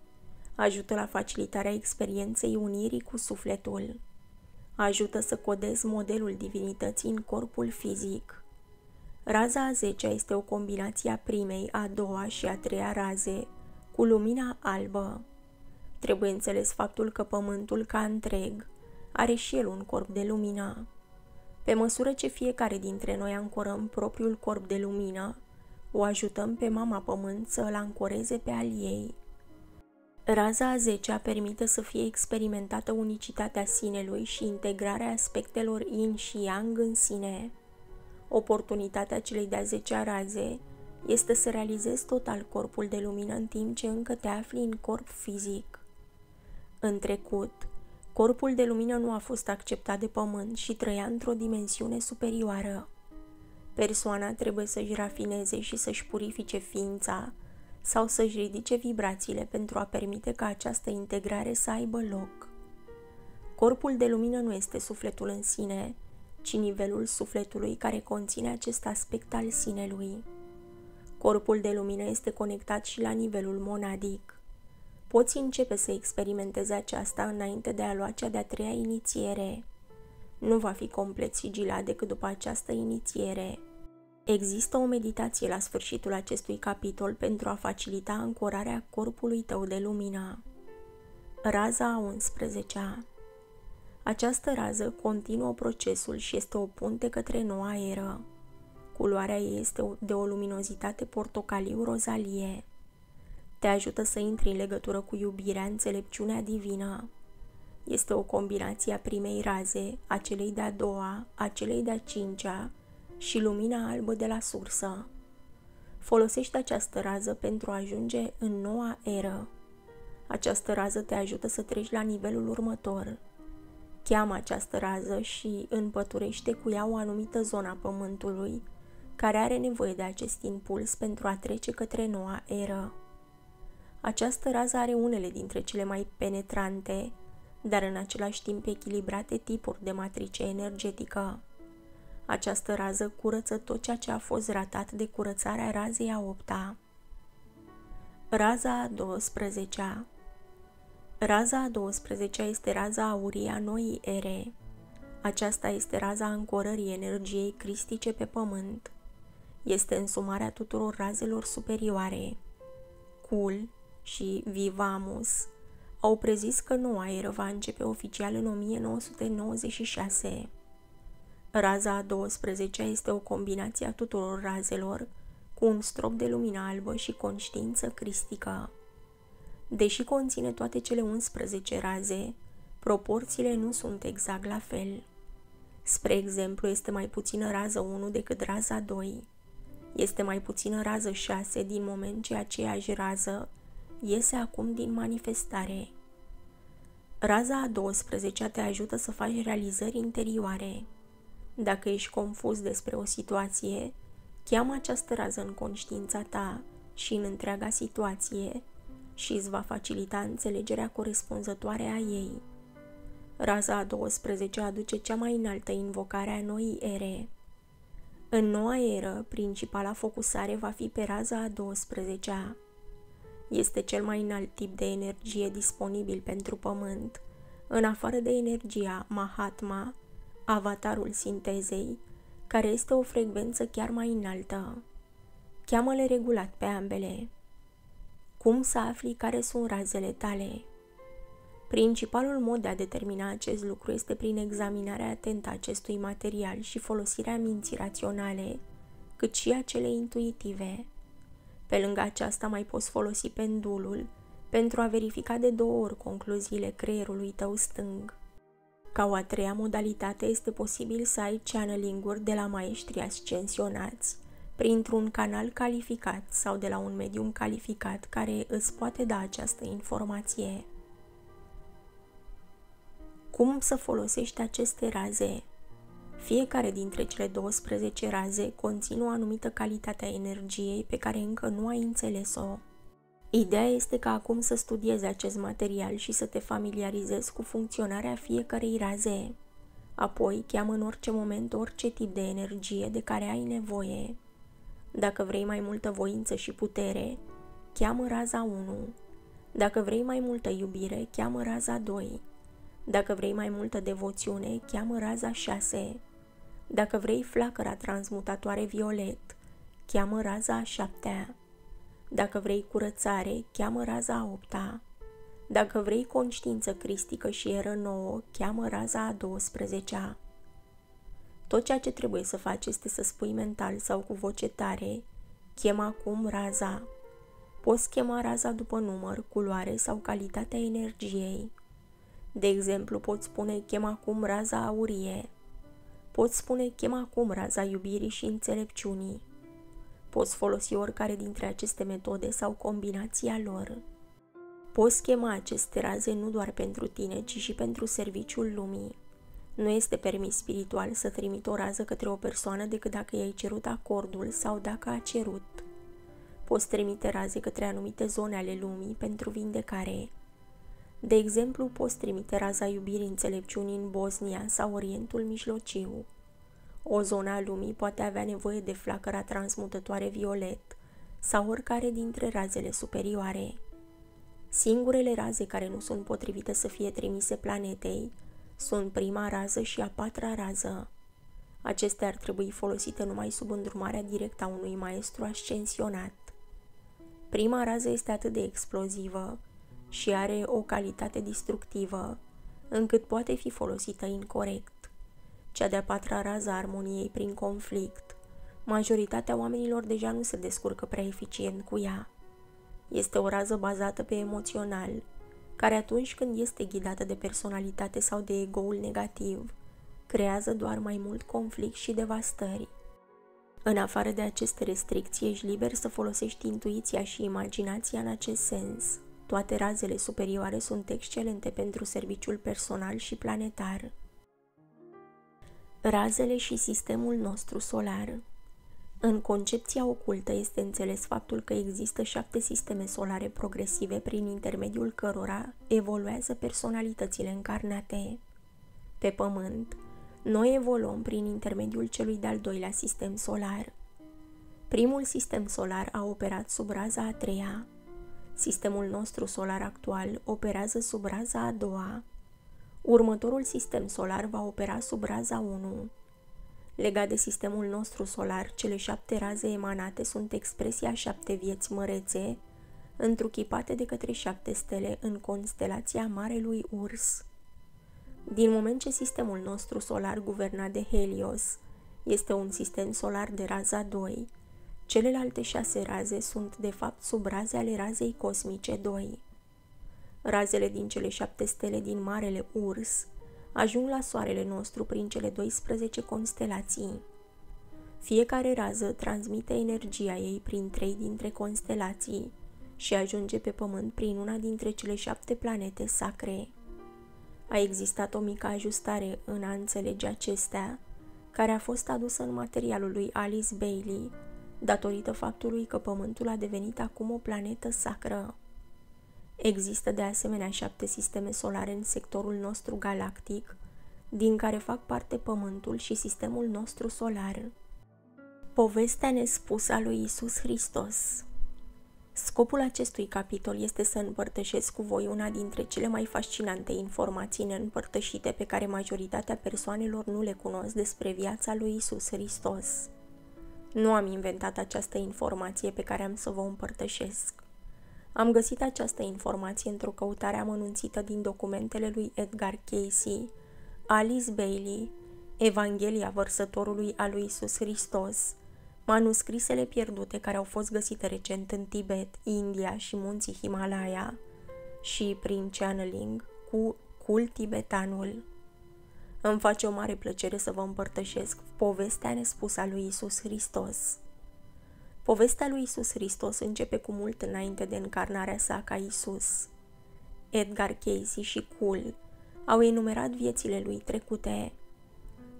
Speaker 1: Ajută la facilitarea experienței unirii cu sufletul. Ajută să codezi modelul divinității în corpul fizic. Raza a zecea este o combinație a primei, a doua și a treia raze cu lumina albă. Trebuie înțeles faptul că pământul ca întreg are și el un corp de lumină. Pe măsură ce fiecare dintre noi ancorăm propriul corp de lumină, o ajutăm pe mama pământ să îl ancoreze pe al ei. Raza a zecea permite să fie experimentată unicitatea sinelui și integrarea aspectelor yin și yang în sine. Oportunitatea celei de-a zecea raze este să realizezi total corpul de lumină în timp ce încă te afli în corp fizic. În trecut, corpul de lumină nu a fost acceptat de pământ și trăia într-o dimensiune superioară. Persoana trebuie să-și rafineze și să-și purifice ființa sau să-și ridice vibrațiile pentru a permite ca această integrare să aibă loc. Corpul de lumină nu este sufletul în sine, ci nivelul sufletului care conține acest aspect al sinelui. Corpul de lumină este conectat și la nivelul monadic. Poți începe să experimentezi aceasta înainte de a lua cea de-a treia inițiere. Nu va fi complet sigilat decât după această inițiere. Există o meditație la sfârșitul acestui capitol pentru a facilita ancorarea corpului tău de lumină. Raza a 11 -a. Această rază continuă procesul și este o punte către noua eră. Culoarea ei este de o luminozitate portocaliu-rozalie. Te ajută să intri în legătură cu iubirea, înțelepciunea divină. Este o combinație a primei raze, a celei de-a doua, a celei de-a cincea și lumina albă de la sursă. Folosește această rază pentru a ajunge în noua eră. Această rază te ajută să treci la nivelul următor. Cheamă această rază și împăturește cu ea o anumită zonă a pământului, care are nevoie de acest impuls pentru a trece către noua eră. Această rază are unele dintre cele mai penetrante, dar în același timp echilibrate tipuri de matrice energetică. Această rază curăță tot ceea ce a fost ratat de curățarea razei a opta. Raza a 12-a Raza a 12 este raza aurie a noii ere. Aceasta este raza ancorării energiei cristice pe pământ. Este însumarea tuturor razelor superioare. Cul și Vivamus au prezis că noua eră va începe oficial în 1996. Raza a 12 este o combinație a tuturor razelor cu un strop de lumină albă și conștiință cristică. Deși conține toate cele 11 raze, proporțiile nu sunt exact la fel. Spre exemplu, este mai puțină rază 1 decât raza 2. Este mai puțină rază 6 din moment ce aceeași rază iese acum din manifestare. Raza a 12 te ajută să faci realizări interioare. Dacă ești confuz despre o situație, cheamă această rază în conștiința ta și în întreaga situație și îți va facilita înțelegerea corespunzătoare a ei. Raza a 12 aduce cea mai înaltă invocare a noii ere. În noua eră, principala focusare va fi pe raza a 12-a. Este cel mai înalt tip de energie disponibil pentru pământ, în afară de energia Mahatma, avatarul sintezei, care este o frecvență chiar mai înaltă. Cheamă-le regulat pe ambele. Cum să afli care sunt razele tale? Principalul mod de a determina acest lucru este prin examinarea atentă a acestui material și folosirea minții raționale, cât și a cele intuitive. Pe lângă aceasta mai poți folosi pendulul pentru a verifica de două ori concluziile creierului tău stâng. Ca o a treia modalitate este posibil să ai channeling-uri de la maestri ascensionați, printr-un canal calificat sau de la un medium calificat care îți poate da această informație. Cum să folosești aceste raze? Fiecare dintre cele 12 raze conține o anumită calitate a energiei pe care încă nu ai înțeles-o. Ideea este ca acum să studiezi acest material și să te familiarizezi cu funcționarea fiecarei raze. Apoi, cheamă în orice moment orice tip de energie de care ai nevoie. Dacă vrei mai multă voință și putere, cheamă raza 1. Dacă vrei mai multă iubire, cheamă raza 2. Dacă vrei mai multă devoțiune, cheamă raza 6. Dacă vrei flacăra transmutatoare violet, cheamă raza a 7 Dacă vrei curățare, cheamă raza a 8 Dacă vrei conștiință cristică și eră nouă, cheamă raza a 12 -a. Tot ceea ce trebuie să faci este să spui mental sau cu voce tare, chem acum raza. Poți chema raza după număr, culoare sau calitatea energiei. De exemplu, poți spune chem acum raza aurie. Poți spune chem acum raza iubirii și înțelepciunii. Poți folosi oricare dintre aceste metode sau combinația lor. Poți schema aceste raze nu doar pentru tine, ci și pentru serviciul lumii. Nu este permis spiritual să trimit o rază către o persoană decât dacă i-ai cerut acordul sau dacă a cerut. Poți trimite raze către anumite zone ale lumii pentru vindecare. De exemplu, poți trimite raza iubirii înțelepciunii în Bosnia sau Orientul Mijlociu. O zonă a lumii poate avea nevoie de flacăra transmutătoare violet sau oricare dintre razele superioare. Singurele raze care nu sunt potrivite să fie trimise planetei sunt prima rază și a patra rază. Acestea ar trebui folosite numai sub îndrumarea directă a unui maestru ascensionat. Prima rază este atât de explozivă și are o calitate distructivă, încât poate fi folosită incorrect. Cea de-a patra rază a armoniei prin conflict. Majoritatea oamenilor deja nu se descurcă prea eficient cu ea. Este o rază bazată pe emoțional, care atunci când este ghidată de personalitate sau de egoul negativ, creează doar mai mult conflict și devastări. În afară de aceste restricții, ești liber să folosești intuiția și imaginația în acest sens. Toate razele superioare sunt excelente pentru serviciul personal și planetar. Razele și sistemul nostru solar în concepția ocultă este înțeles faptul că există șapte sisteme solare progresive prin intermediul cărora evoluează personalitățile încarnate. Pe Pământ, noi evoluăm prin intermediul celui de-al doilea sistem solar. Primul sistem solar a operat sub raza a treia. Sistemul nostru solar actual operează sub raza a doua. Următorul sistem solar va opera sub raza 1 Legat de sistemul nostru solar, cele șapte raze emanate sunt expresia șapte vieți mărețe, întruchipate de către șapte stele în constelația Marelui Urs. Din moment ce sistemul nostru solar guvernat de Helios este un sistem solar de raza 2, celelalte șase raze sunt de fapt sub raze ale razei cosmice 2. Razele din cele șapte stele din Marele Urs ajung la soarele nostru prin cele 12 constelații. Fiecare rază transmite energia ei prin trei dintre constelații și ajunge pe Pământ prin una dintre cele șapte planete sacre. A existat o mică ajustare în a înțelege acestea, care a fost adusă în materialul lui Alice Bailey, datorită faptului că Pământul a devenit acum o planetă sacră. Există de asemenea șapte sisteme solare în sectorul nostru galactic, din care fac parte Pământul și sistemul nostru solar. Povestea nespusă a lui Isus Hristos Scopul acestui capitol este să împărtășesc cu voi una dintre cele mai fascinante informații neîmpărtășite pe care majoritatea persoanelor nu le cunosc despre viața lui Isus Hristos. Nu am inventat această informație pe care am să vă împărtășesc. Am găsit această informație într-o căutare amănunțită din documentele lui Edgar Casey, Alice Bailey, Evanghelia vărsătorului a lui Isus Hristos, manuscrisele pierdute care au fost găsite recent în Tibet, India și munții Himalaya și prin channeling cu cult tibetanul. Îmi face o mare plăcere să vă împărtășesc povestea nespusă a lui Isus Hristos. Povestea lui Isus Hristos începe cu mult înainte de încarnarea sa ca Isus. Edgar Casey și Cool au enumerat viețile lui trecute.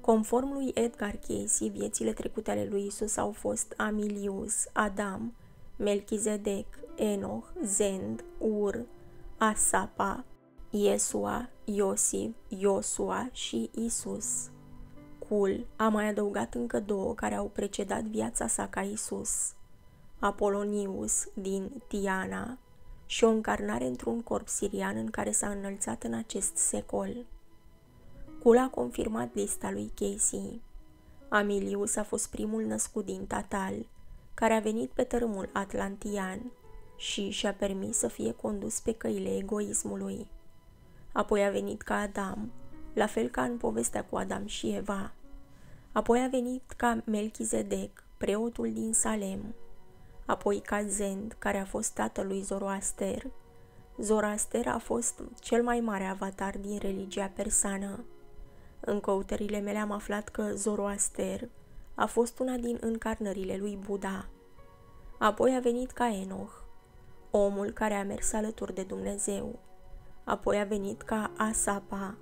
Speaker 1: Conform lui Edgar Casey, viețile trecute ale lui Isus au fost Amilius, Adam, Melchizedek, Enoch, Zend, Ur, Asapa, Iesua, Iosif, Iosua și Isus. Cul a mai adăugat încă două care au precedat viața sa ca Isus. Apolonius din Tiana și o încarnare într-un corp sirian în care s-a înălțat în acest secol. Cul a confirmat lista lui Casey. Amilius a fost primul născut din Tatal, care a venit pe tărâmul atlantian și și-a permis să fie condus pe căile egoismului. Apoi a venit ca Adam, la fel ca în povestea cu Adam și Eva. Apoi a venit ca Melchizedek, preotul din Salem, apoi ca Zend, care a fost tatăl lui Zoroaster. Zoroaster a fost cel mai mare avatar din religia persană. În căutările mele am aflat că Zoroaster a fost una din încarnările lui Buddha. Apoi a venit ca Enoch, omul care a mers alături de Dumnezeu. Apoi a venit ca Asapa.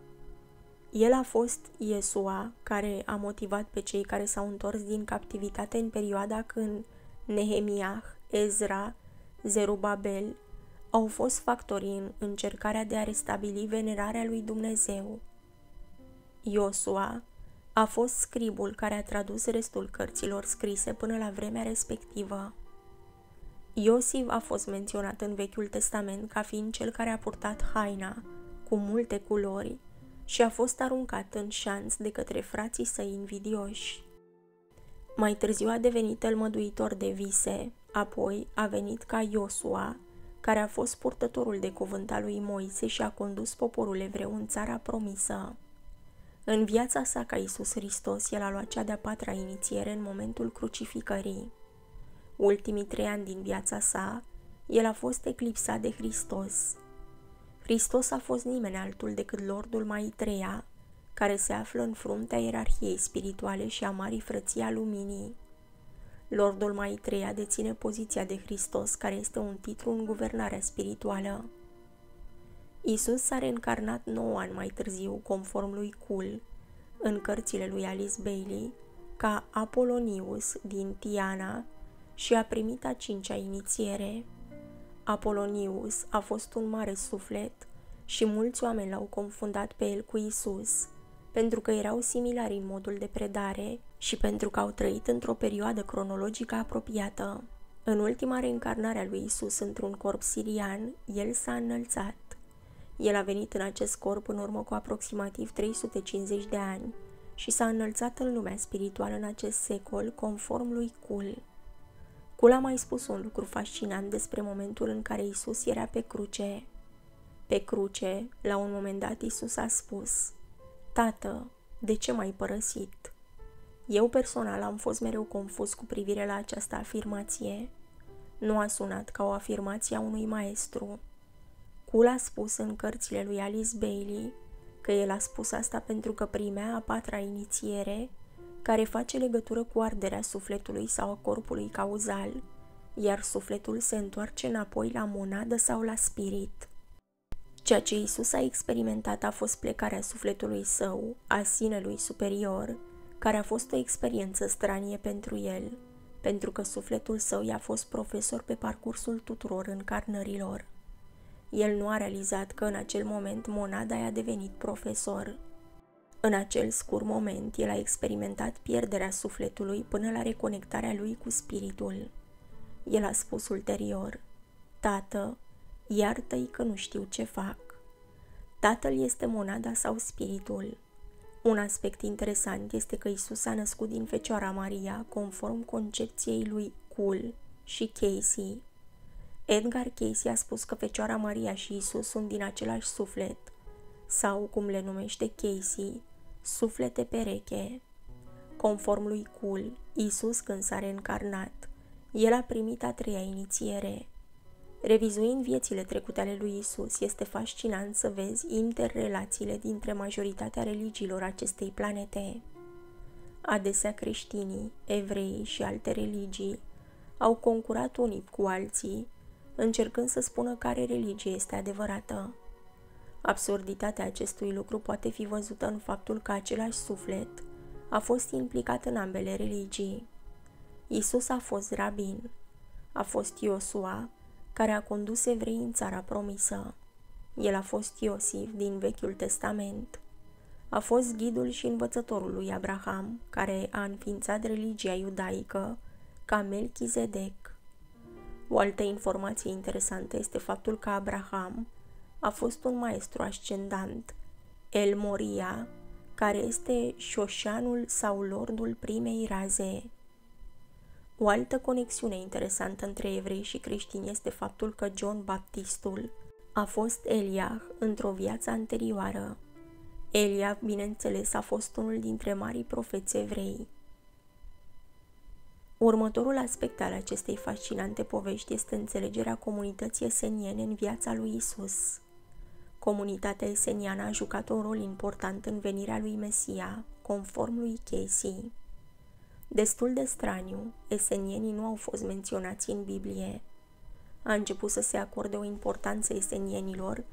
Speaker 1: El a fost Iesua, care a motivat pe cei care s-au întors din captivitate în perioada când Nehemiah, Ezra, Zerubabel au fost factorii în încercarea de a restabili venerarea lui Dumnezeu. Iosua a fost scribul care a tradus restul cărților scrise până la vremea respectivă. Iosif a fost menționat în Vechiul Testament ca fiind cel care a purtat haina cu multe culori și a fost aruncat în șanț de către frații săi invidioși. Mai târziu a devenit el măduitor de vise, apoi a venit ca Iosua, care a fost purtătorul de cuvânt al lui Moise și a condus poporul evreu în țara promisă. În viața sa ca Iisus Hristos, el a luat cea de-a patra inițiere în momentul crucificării. Ultimii trei ani din viața sa, el a fost eclipsat de Hristos. Hristos a fost nimeni altul decât Lordul Maitreia, care se află în fruntea ierarhiei spirituale și a Marii Frății a Luminii. Lordul Maitreia deține poziția de Hristos, care este un titlu în guvernarea spirituală. Isus s-a reîncarnat 9 ani mai târziu, conform lui Cul, în cărțile lui Alice Bailey, ca Apolonius din Tiana și a primit a cincea inițiere. Apolonius a fost un mare suflet și mulți oameni l-au confundat pe el cu Isus, pentru că erau similari în modul de predare și pentru că au trăit într-o perioadă cronologică apropiată. În ultima reîncarnare a lui Isus într-un corp sirian, el s-a înălțat. El a venit în acest corp în urmă cu aproximativ 350 de ani și s-a înălțat în lumea spirituală în acest secol, conform lui Cul. Cul a mai spus un lucru fascinant despre momentul în care Isus era pe cruce. Pe cruce, la un moment dat, Isus a spus, Tată, de ce m-ai părăsit? Eu personal am fost mereu confuz cu privire la această afirmație. Nu a sunat ca o afirmație a unui maestru, Cul a spus în cărțile lui Alice Bailey că el a spus asta pentru că primea a patra inițiere care face legătură cu arderea sufletului sau a corpului cauzal, iar sufletul se întoarce înapoi la monadă sau la spirit. Ceea ce Isus a experimentat a fost plecarea sufletului său, a sinelui superior, care a fost o experiență stranie pentru el, pentru că sufletul său i-a fost profesor pe parcursul tuturor încarnărilor. El nu a realizat că în acel moment monada i-a devenit profesor. În acel scurt moment, el a experimentat pierderea sufletului până la reconectarea lui cu spiritul. El a spus ulterior, Tată, iartă-i că nu știu ce fac. Tatăl este monada sau spiritul. Un aspect interesant este că Isus a născut din Fecioara Maria, conform concepției lui Cool și Casey. Edgar Casey a spus că Fecioara Maria și Isus sunt din același suflet, sau, cum le numește Casey, suflete pereche. Conform lui Cool, Isus când s-a reîncarnat, el a primit a treia inițiere. Revizuind viețile trecute ale lui Isus, este fascinant să vezi interrelațiile dintre majoritatea religiilor acestei planete. Adesea creștinii, evrei și alte religii au concurat unii cu alții încercând să spună care religie este adevărată. Absurditatea acestui lucru poate fi văzută în faptul că același suflet a fost implicat în ambele religii. Isus a fost rabin, a fost Iosua, care a condus evrei în țara promisă. El a fost Iosif din Vechiul Testament. A fost ghidul și învățătorul lui Abraham, care a înființat religia iudaică ca Melchizedek. O altă informație interesantă este faptul că Abraham a fost un maestru ascendant, El Moria, care este șoșanul sau lordul primei raze. O altă conexiune interesantă între evrei și creștini este faptul că John Baptistul a fost Eliah într-o viață anterioară. Eliah, bineînțeles, a fost unul dintre marii profeți evrei. Următorul aspect al acestei fascinante povești este înțelegerea comunității eseniene în viața lui Isus. Comunitatea eseniană a jucat un rol important în venirea lui Mesia, conform lui Casey. Destul de straniu, esenienii nu au fost menționați în Biblie. A început să se acorde o importanță esenienilor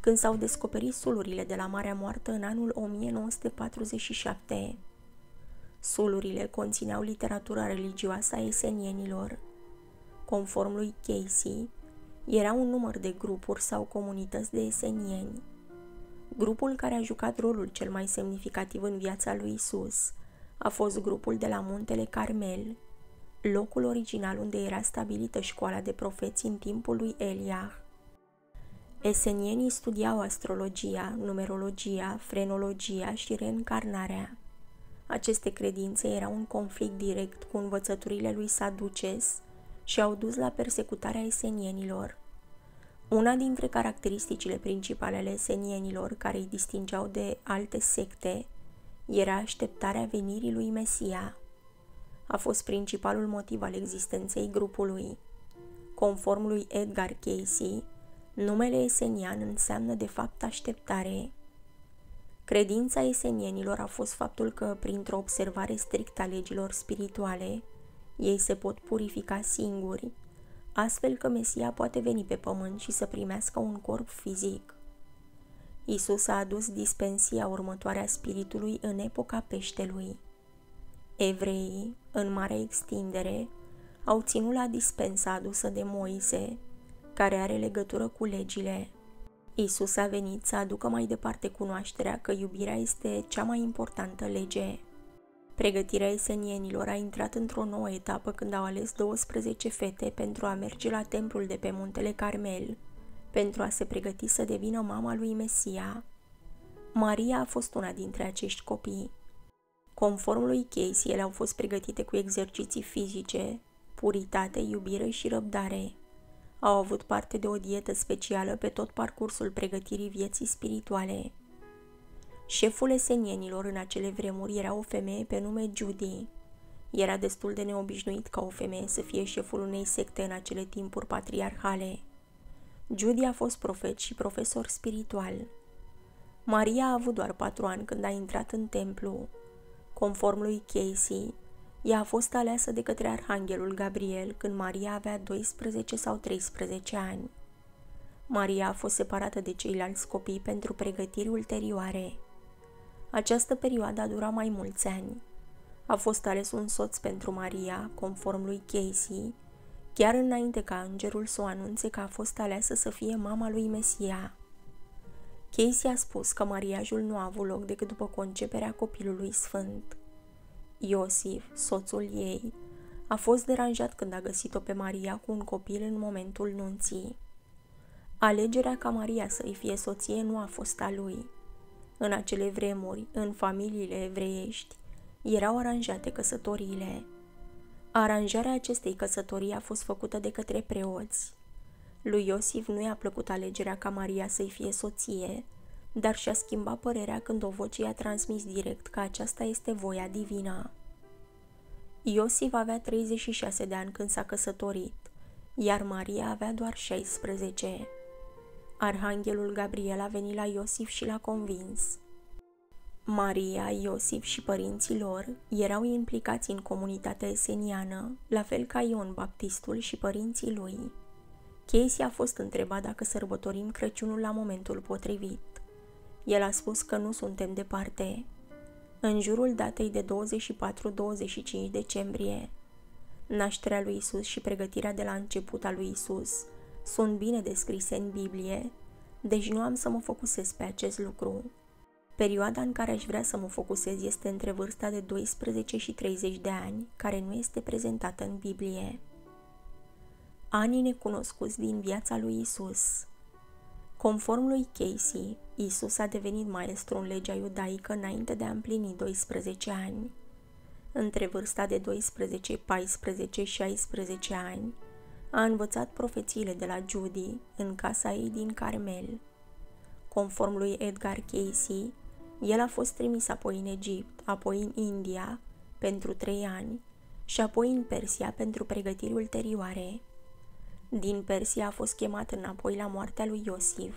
Speaker 1: când s-au descoperit sulurile de la Marea Moartă în anul 1947. Sulurile conțineau literatura religioasă a esenienilor. Conform lui Casey, era un număr de grupuri sau comunități de esenieni. Grupul care a jucat rolul cel mai semnificativ în viața lui Isus a fost grupul de la Muntele Carmel, locul original unde era stabilită școala de profeți în timpul lui Eliah. Esenienii studiau astrologia, numerologia, frenologia și reîncarnarea. Aceste credințe erau un conflict direct cu învățăturile lui Saduces și au dus la persecutarea esenienilor. Una dintre caracteristicile principale ale esenienilor care îi distingeau de alte secte era așteptarea venirii lui Mesia. A fost principalul motiv al existenței grupului. Conform lui Edgar Casey, numele esenian înseamnă de fapt așteptare. Credința esenienilor a fost faptul că, printr-o observare strictă a legilor spirituale, ei se pot purifica singuri, astfel că Mesia poate veni pe pământ și să primească un corp fizic. Isus a adus dispensia următoare a spiritului în epoca peștelui. Evreii, în mare extindere, au ținut la dispensa adusă de Moise, care are legătură cu legile. Isus a venit să aducă mai departe cunoașterea că iubirea este cea mai importantă lege. Pregătirea esenienilor a intrat într-o nouă etapă când au ales 12 fete pentru a merge la templul de pe muntele Carmel, pentru a se pregăti să devină mama lui Mesia. Maria a fost una dintre acești copii. Conform lui Casey, ele au fost pregătite cu exerciții fizice, puritate, iubire și răbdare. Au avut parte de o dietă specială pe tot parcursul pregătirii vieții spirituale. Șeful esenienilor în acele vremuri era o femeie pe nume Judy. Era destul de neobișnuit ca o femeie să fie șeful unei secte în acele timpuri patriarhale. Judy a fost profet și profesor spiritual. Maria a avut doar patru ani când a intrat în templu. Conform lui Casey, ea a fost aleasă de către Arhanghelul Gabriel când Maria avea 12 sau 13 ani. Maria a fost separată de ceilalți copii pentru pregătiri ulterioare. Această perioadă a durat mai mulți ani. A fost ales un soț pentru Maria, conform lui Casey, chiar înainte ca îngerul să o anunțe că a fost aleasă să fie mama lui Mesia. Casey a spus că mariajul nu a avut loc decât după conceperea copilului sfânt. Iosif, soțul ei, a fost deranjat când a găsit-o pe Maria cu un copil în momentul nunții. Alegerea ca Maria să-i fie soție nu a fost a lui. În acele vremuri, în familiile evreiești, erau aranjate căsătoriile. Aranjarea acestei căsătorii a fost făcută de către preoți. Lui Iosif nu i-a plăcut alegerea ca Maria să-i fie soție, dar și-a schimbat părerea când o voce i-a transmis direct că aceasta este voia divină. Iosif avea 36 de ani când s-a căsătorit, iar Maria avea doar 16. Arhanghelul Gabriel a venit la Iosif și l-a convins. Maria, Iosif și părinții lor erau implicați în comunitatea eseniană, la fel ca Ion Baptistul și părinții lui. Casey a fost întrebat dacă sărbătorim Crăciunul la momentul potrivit. El a spus că nu suntem departe. În jurul datei de 24-25 decembrie, nașterea lui Isus și pregătirea de la început a lui Isus sunt bine descrise în Biblie, deci nu am să mă focusez pe acest lucru. Perioada în care aș vrea să mă focusez este între vârsta de 12 și 30 de ani, care nu este prezentată în Biblie. Anii necunoscuți din viața lui Isus Conform lui Casey, Isus a devenit maestru în legea iudaică înainte de a împlini 12 ani. Între vârsta de 12, 14 și 16 ani, a învățat profețiile de la Judy în casa ei din Carmel. Conform lui Edgar Casey, el a fost trimis apoi în Egipt, apoi în India pentru trei ani și apoi în Persia pentru pregătiri ulterioare. Din Persia a fost chemat înapoi la moartea lui Iosif.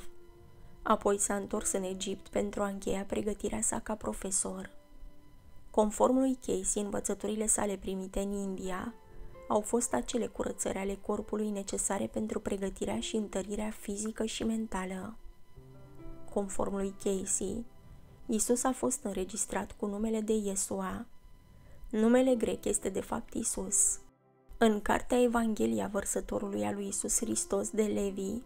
Speaker 1: Apoi s-a întors în Egipt pentru a încheia pregătirea sa ca profesor. Conform lui Casey, învățăturile sale primite în India au fost acele curățări ale corpului necesare pentru pregătirea și întărirea fizică și mentală. Conform lui Casey, Isus a fost înregistrat cu numele de Iesua. Numele grec este de fapt Isus. În cartea Evanghelia vărsătorului al lui Isus Hristos de Levi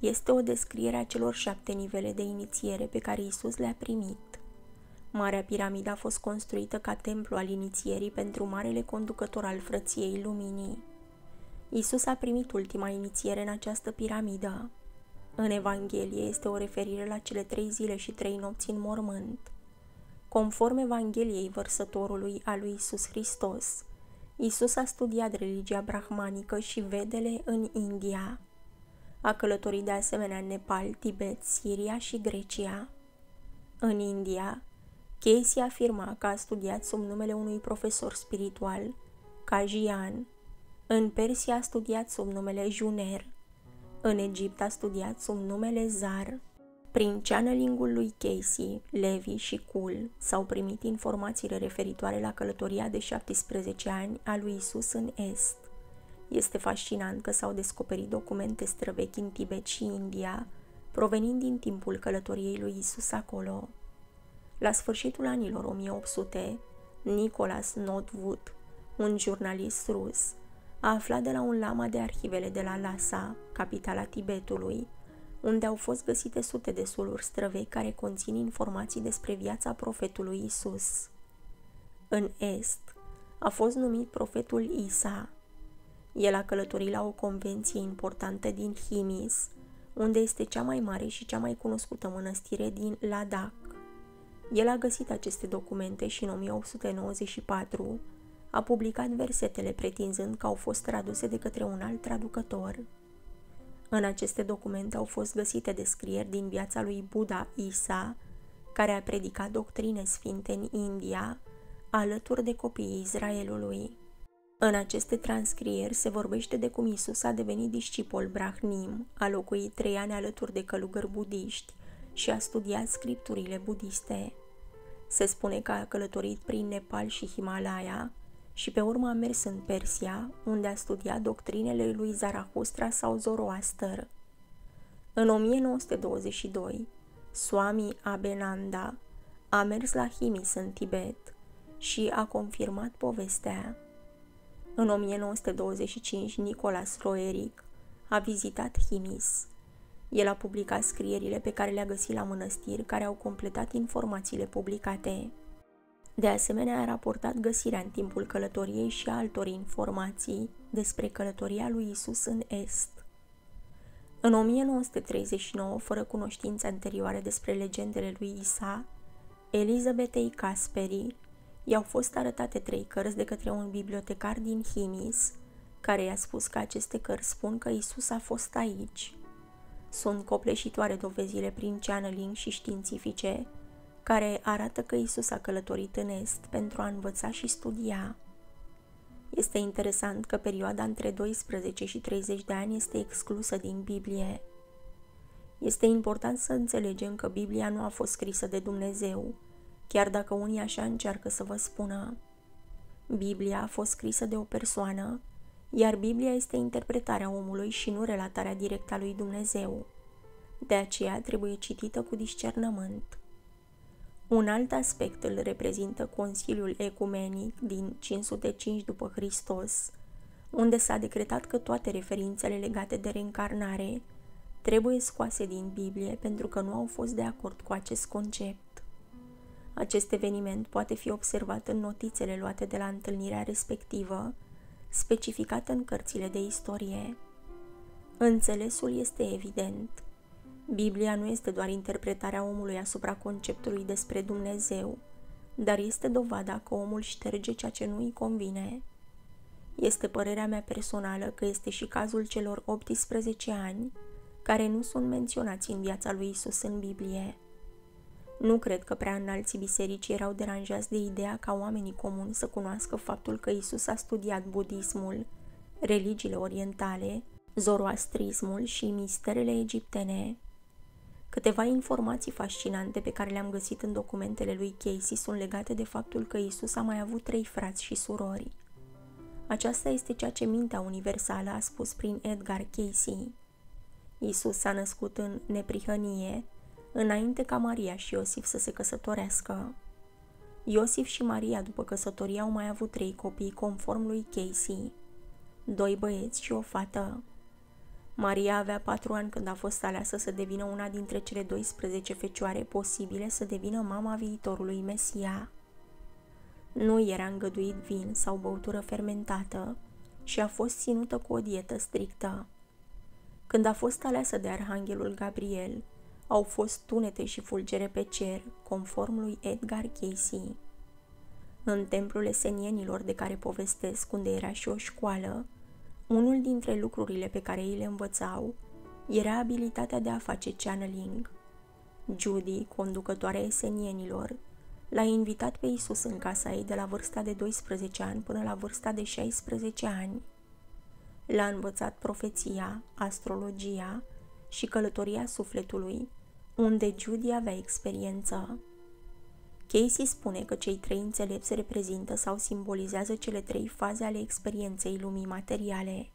Speaker 1: este o descriere a celor șapte nivele de inițiere pe care Isus le-a primit. Marea piramidă a fost construită ca templu al inițierii pentru marele conducător al frăției luminii. Isus a primit ultima inițiere în această piramidă. În Evanghelie este o referire la cele trei zile și trei nopți în mormânt. Conform Evangheliei vărsătorului a lui Isus Hristos, Isus a studiat religia brahmanică și vedele în India. A călătorit de asemenea în Nepal, Tibet, Siria și Grecia. În India, Casey afirma că a studiat sub numele unui profesor spiritual, Kajian. În Persia a studiat sub numele Juner. În Egipt a studiat sub numele Zar. Prin channeling-ul lui Casey, Levi și Kul s-au primit informațiile referitoare la călătoria de 17 ani a lui Isus în Est. Este fascinant că s-au descoperit documente străvechi în Tibet și India, provenind din timpul călătoriei lui Isus acolo. La sfârșitul anilor 1800, Nicholas Notwood, un jurnalist rus, a aflat de la un lama de arhivele de la Lhasa, capitala Tibetului, unde au fost găsite sute de suluri străvechi care conțin informații despre viața profetului Isus. În Est, a fost numit profetul Isa. El a călătorit la o convenție importantă din Himis, unde este cea mai mare și cea mai cunoscută mănăstire din Ladakh. El a găsit aceste documente și în 1894 a publicat versetele pretinzând că au fost traduse de către un alt traducător. În aceste documente au fost găsite descrieri din viața lui Buddha Isa, care a predicat doctrine sfinte în India, alături de copiii Israelului. În aceste transcrieri se vorbește de cum Isus a devenit discipol Brahnim, a locuit trei ani alături de călugări budiști și a studiat scripturile budiste. Se spune că a călătorit prin Nepal și Himalaya și pe urmă a mers în Persia, unde a studiat doctrinele lui Zarathustra sau Zoroaster. În 1922, Swami Abenanda a mers la Himis în Tibet și a confirmat povestea. În 1925, Nicolas Roeric a vizitat Himis el a publicat scrierile pe care le-a găsit la mănăstiri, care au completat informațiile publicate. De asemenea, a raportat găsirea în timpul călătoriei și altor informații despre călătoria lui Isus în Est. În 1939, fără cunoștințe anterioare despre legendele lui Isa, Elizabethei Casperi i-au fost arătate trei cărți de către un bibliotecar din Himis, care i-a spus că aceste cărți spun că Isus a fost aici. Sunt copleșitoare dovezile prin channeling și științifice care arată că Isus a călătorit în Est pentru a învăța și studia. Este interesant că perioada între 12 și 30 de ani este exclusă din Biblie. Este important să înțelegem că Biblia nu a fost scrisă de Dumnezeu, chiar dacă unii așa încearcă să vă spună. Biblia a fost scrisă de o persoană iar Biblia este interpretarea omului și nu relatarea directă a lui Dumnezeu. De aceea trebuie citită cu discernământ. Un alt aspect îl reprezintă Consiliul Ecumenic din 505 după Hristos, unde s-a decretat că toate referințele legate de reîncarnare trebuie scoase din Biblie pentru că nu au fost de acord cu acest concept. Acest eveniment poate fi observat în notițele luate de la întâlnirea respectivă, specificată în cărțile de istorie. Înțelesul este evident. Biblia nu este doar interpretarea omului asupra conceptului despre Dumnezeu, dar este dovada că omul șterge ceea ce nu îi convine. Este părerea mea personală că este și cazul celor 18 ani care nu sunt menționați în viața lui Isus în Biblie. Nu cred că prea înalții biserici erau deranjați de ideea ca oamenii comuni să cunoască faptul că Isus a studiat budismul, religiile orientale, zoroastrismul și misterele egiptene. Câteva informații fascinante pe care le-am găsit în documentele lui Casey sunt legate de faptul că Isus a mai avut trei frați și surori. Aceasta este ceea ce mintea universală a spus prin Edgar Casey. Isus s-a născut în neprihănie, înainte ca Maria și Iosif să se căsătorească. Iosif și Maria, după căsătorie, au mai avut trei copii, conform lui Casey. Doi băieți și o fată. Maria avea patru ani când a fost aleasă să devină una dintre cele 12 fecioare posibile să devină mama viitorului Mesia. Nu era îngăduit vin sau băutură fermentată și a fost ținută cu o dietă strictă. Când a fost aleasă de arhanghelul Gabriel, au fost tunete și fulgere pe cer, conform lui Edgar Casey. În templul esenienilor de care povestesc, unde era și o școală, unul dintre lucrurile pe care ei le învățau era abilitatea de a face channeling. Judy, conducătoarea esenienilor, l-a invitat pe Isus în casa ei de la vârsta de 12 ani până la vârsta de 16 ani. L-a învățat profeția, astrologia și călătoria sufletului, unde Judy avea experiență. Casey spune că cei trei înțelepți reprezintă sau simbolizează cele trei faze ale experienței lumii materiale.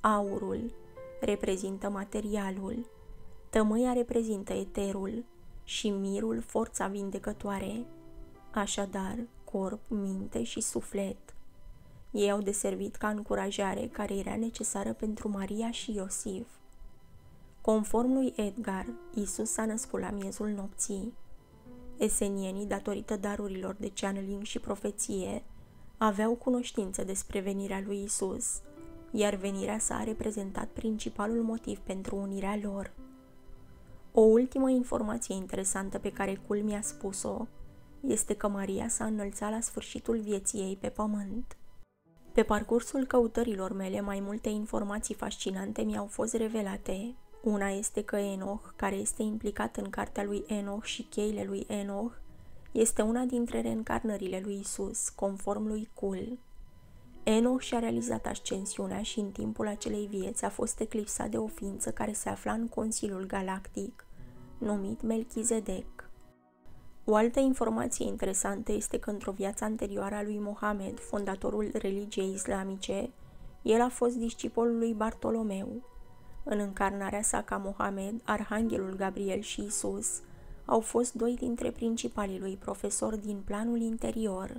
Speaker 1: Aurul reprezintă materialul, tămâia reprezintă eterul și mirul forța vindecătoare. Așadar, corp, minte și suflet. Ei au deservit ca încurajare care era necesară pentru Maria și Iosif. Conform lui Edgar, Isus s-a născut la miezul nopții. Esenienii, datorită darurilor de channeling și profeție, aveau cunoștință despre venirea lui Isus, iar venirea sa a reprezentat principalul motiv pentru unirea lor. O ultimă informație interesantă pe care Cul mi-a spus-o este că Maria s-a înălțat la sfârșitul vieții ei pe pământ. Pe parcursul căutărilor mele, mai multe informații fascinante mi-au fost revelate una este că Enoch, care este implicat în cartea lui Enoch și cheile lui Enoch, este una dintre reîncarnările lui Isus, conform lui Cul. Enoch și-a realizat ascensiunea și în timpul acelei vieți a fost eclipsat de o ființă care se afla în Consiliul Galactic, numit Melchizedek. O altă informație interesantă este că într-o viață anterioară a lui Mohamed, fondatorul religiei islamice, el a fost discipolul lui Bartolomeu, în încarnarea sa ca Mohamed, Arhanghelul Gabriel și Isus au fost doi dintre principalii lui profesori din planul interior.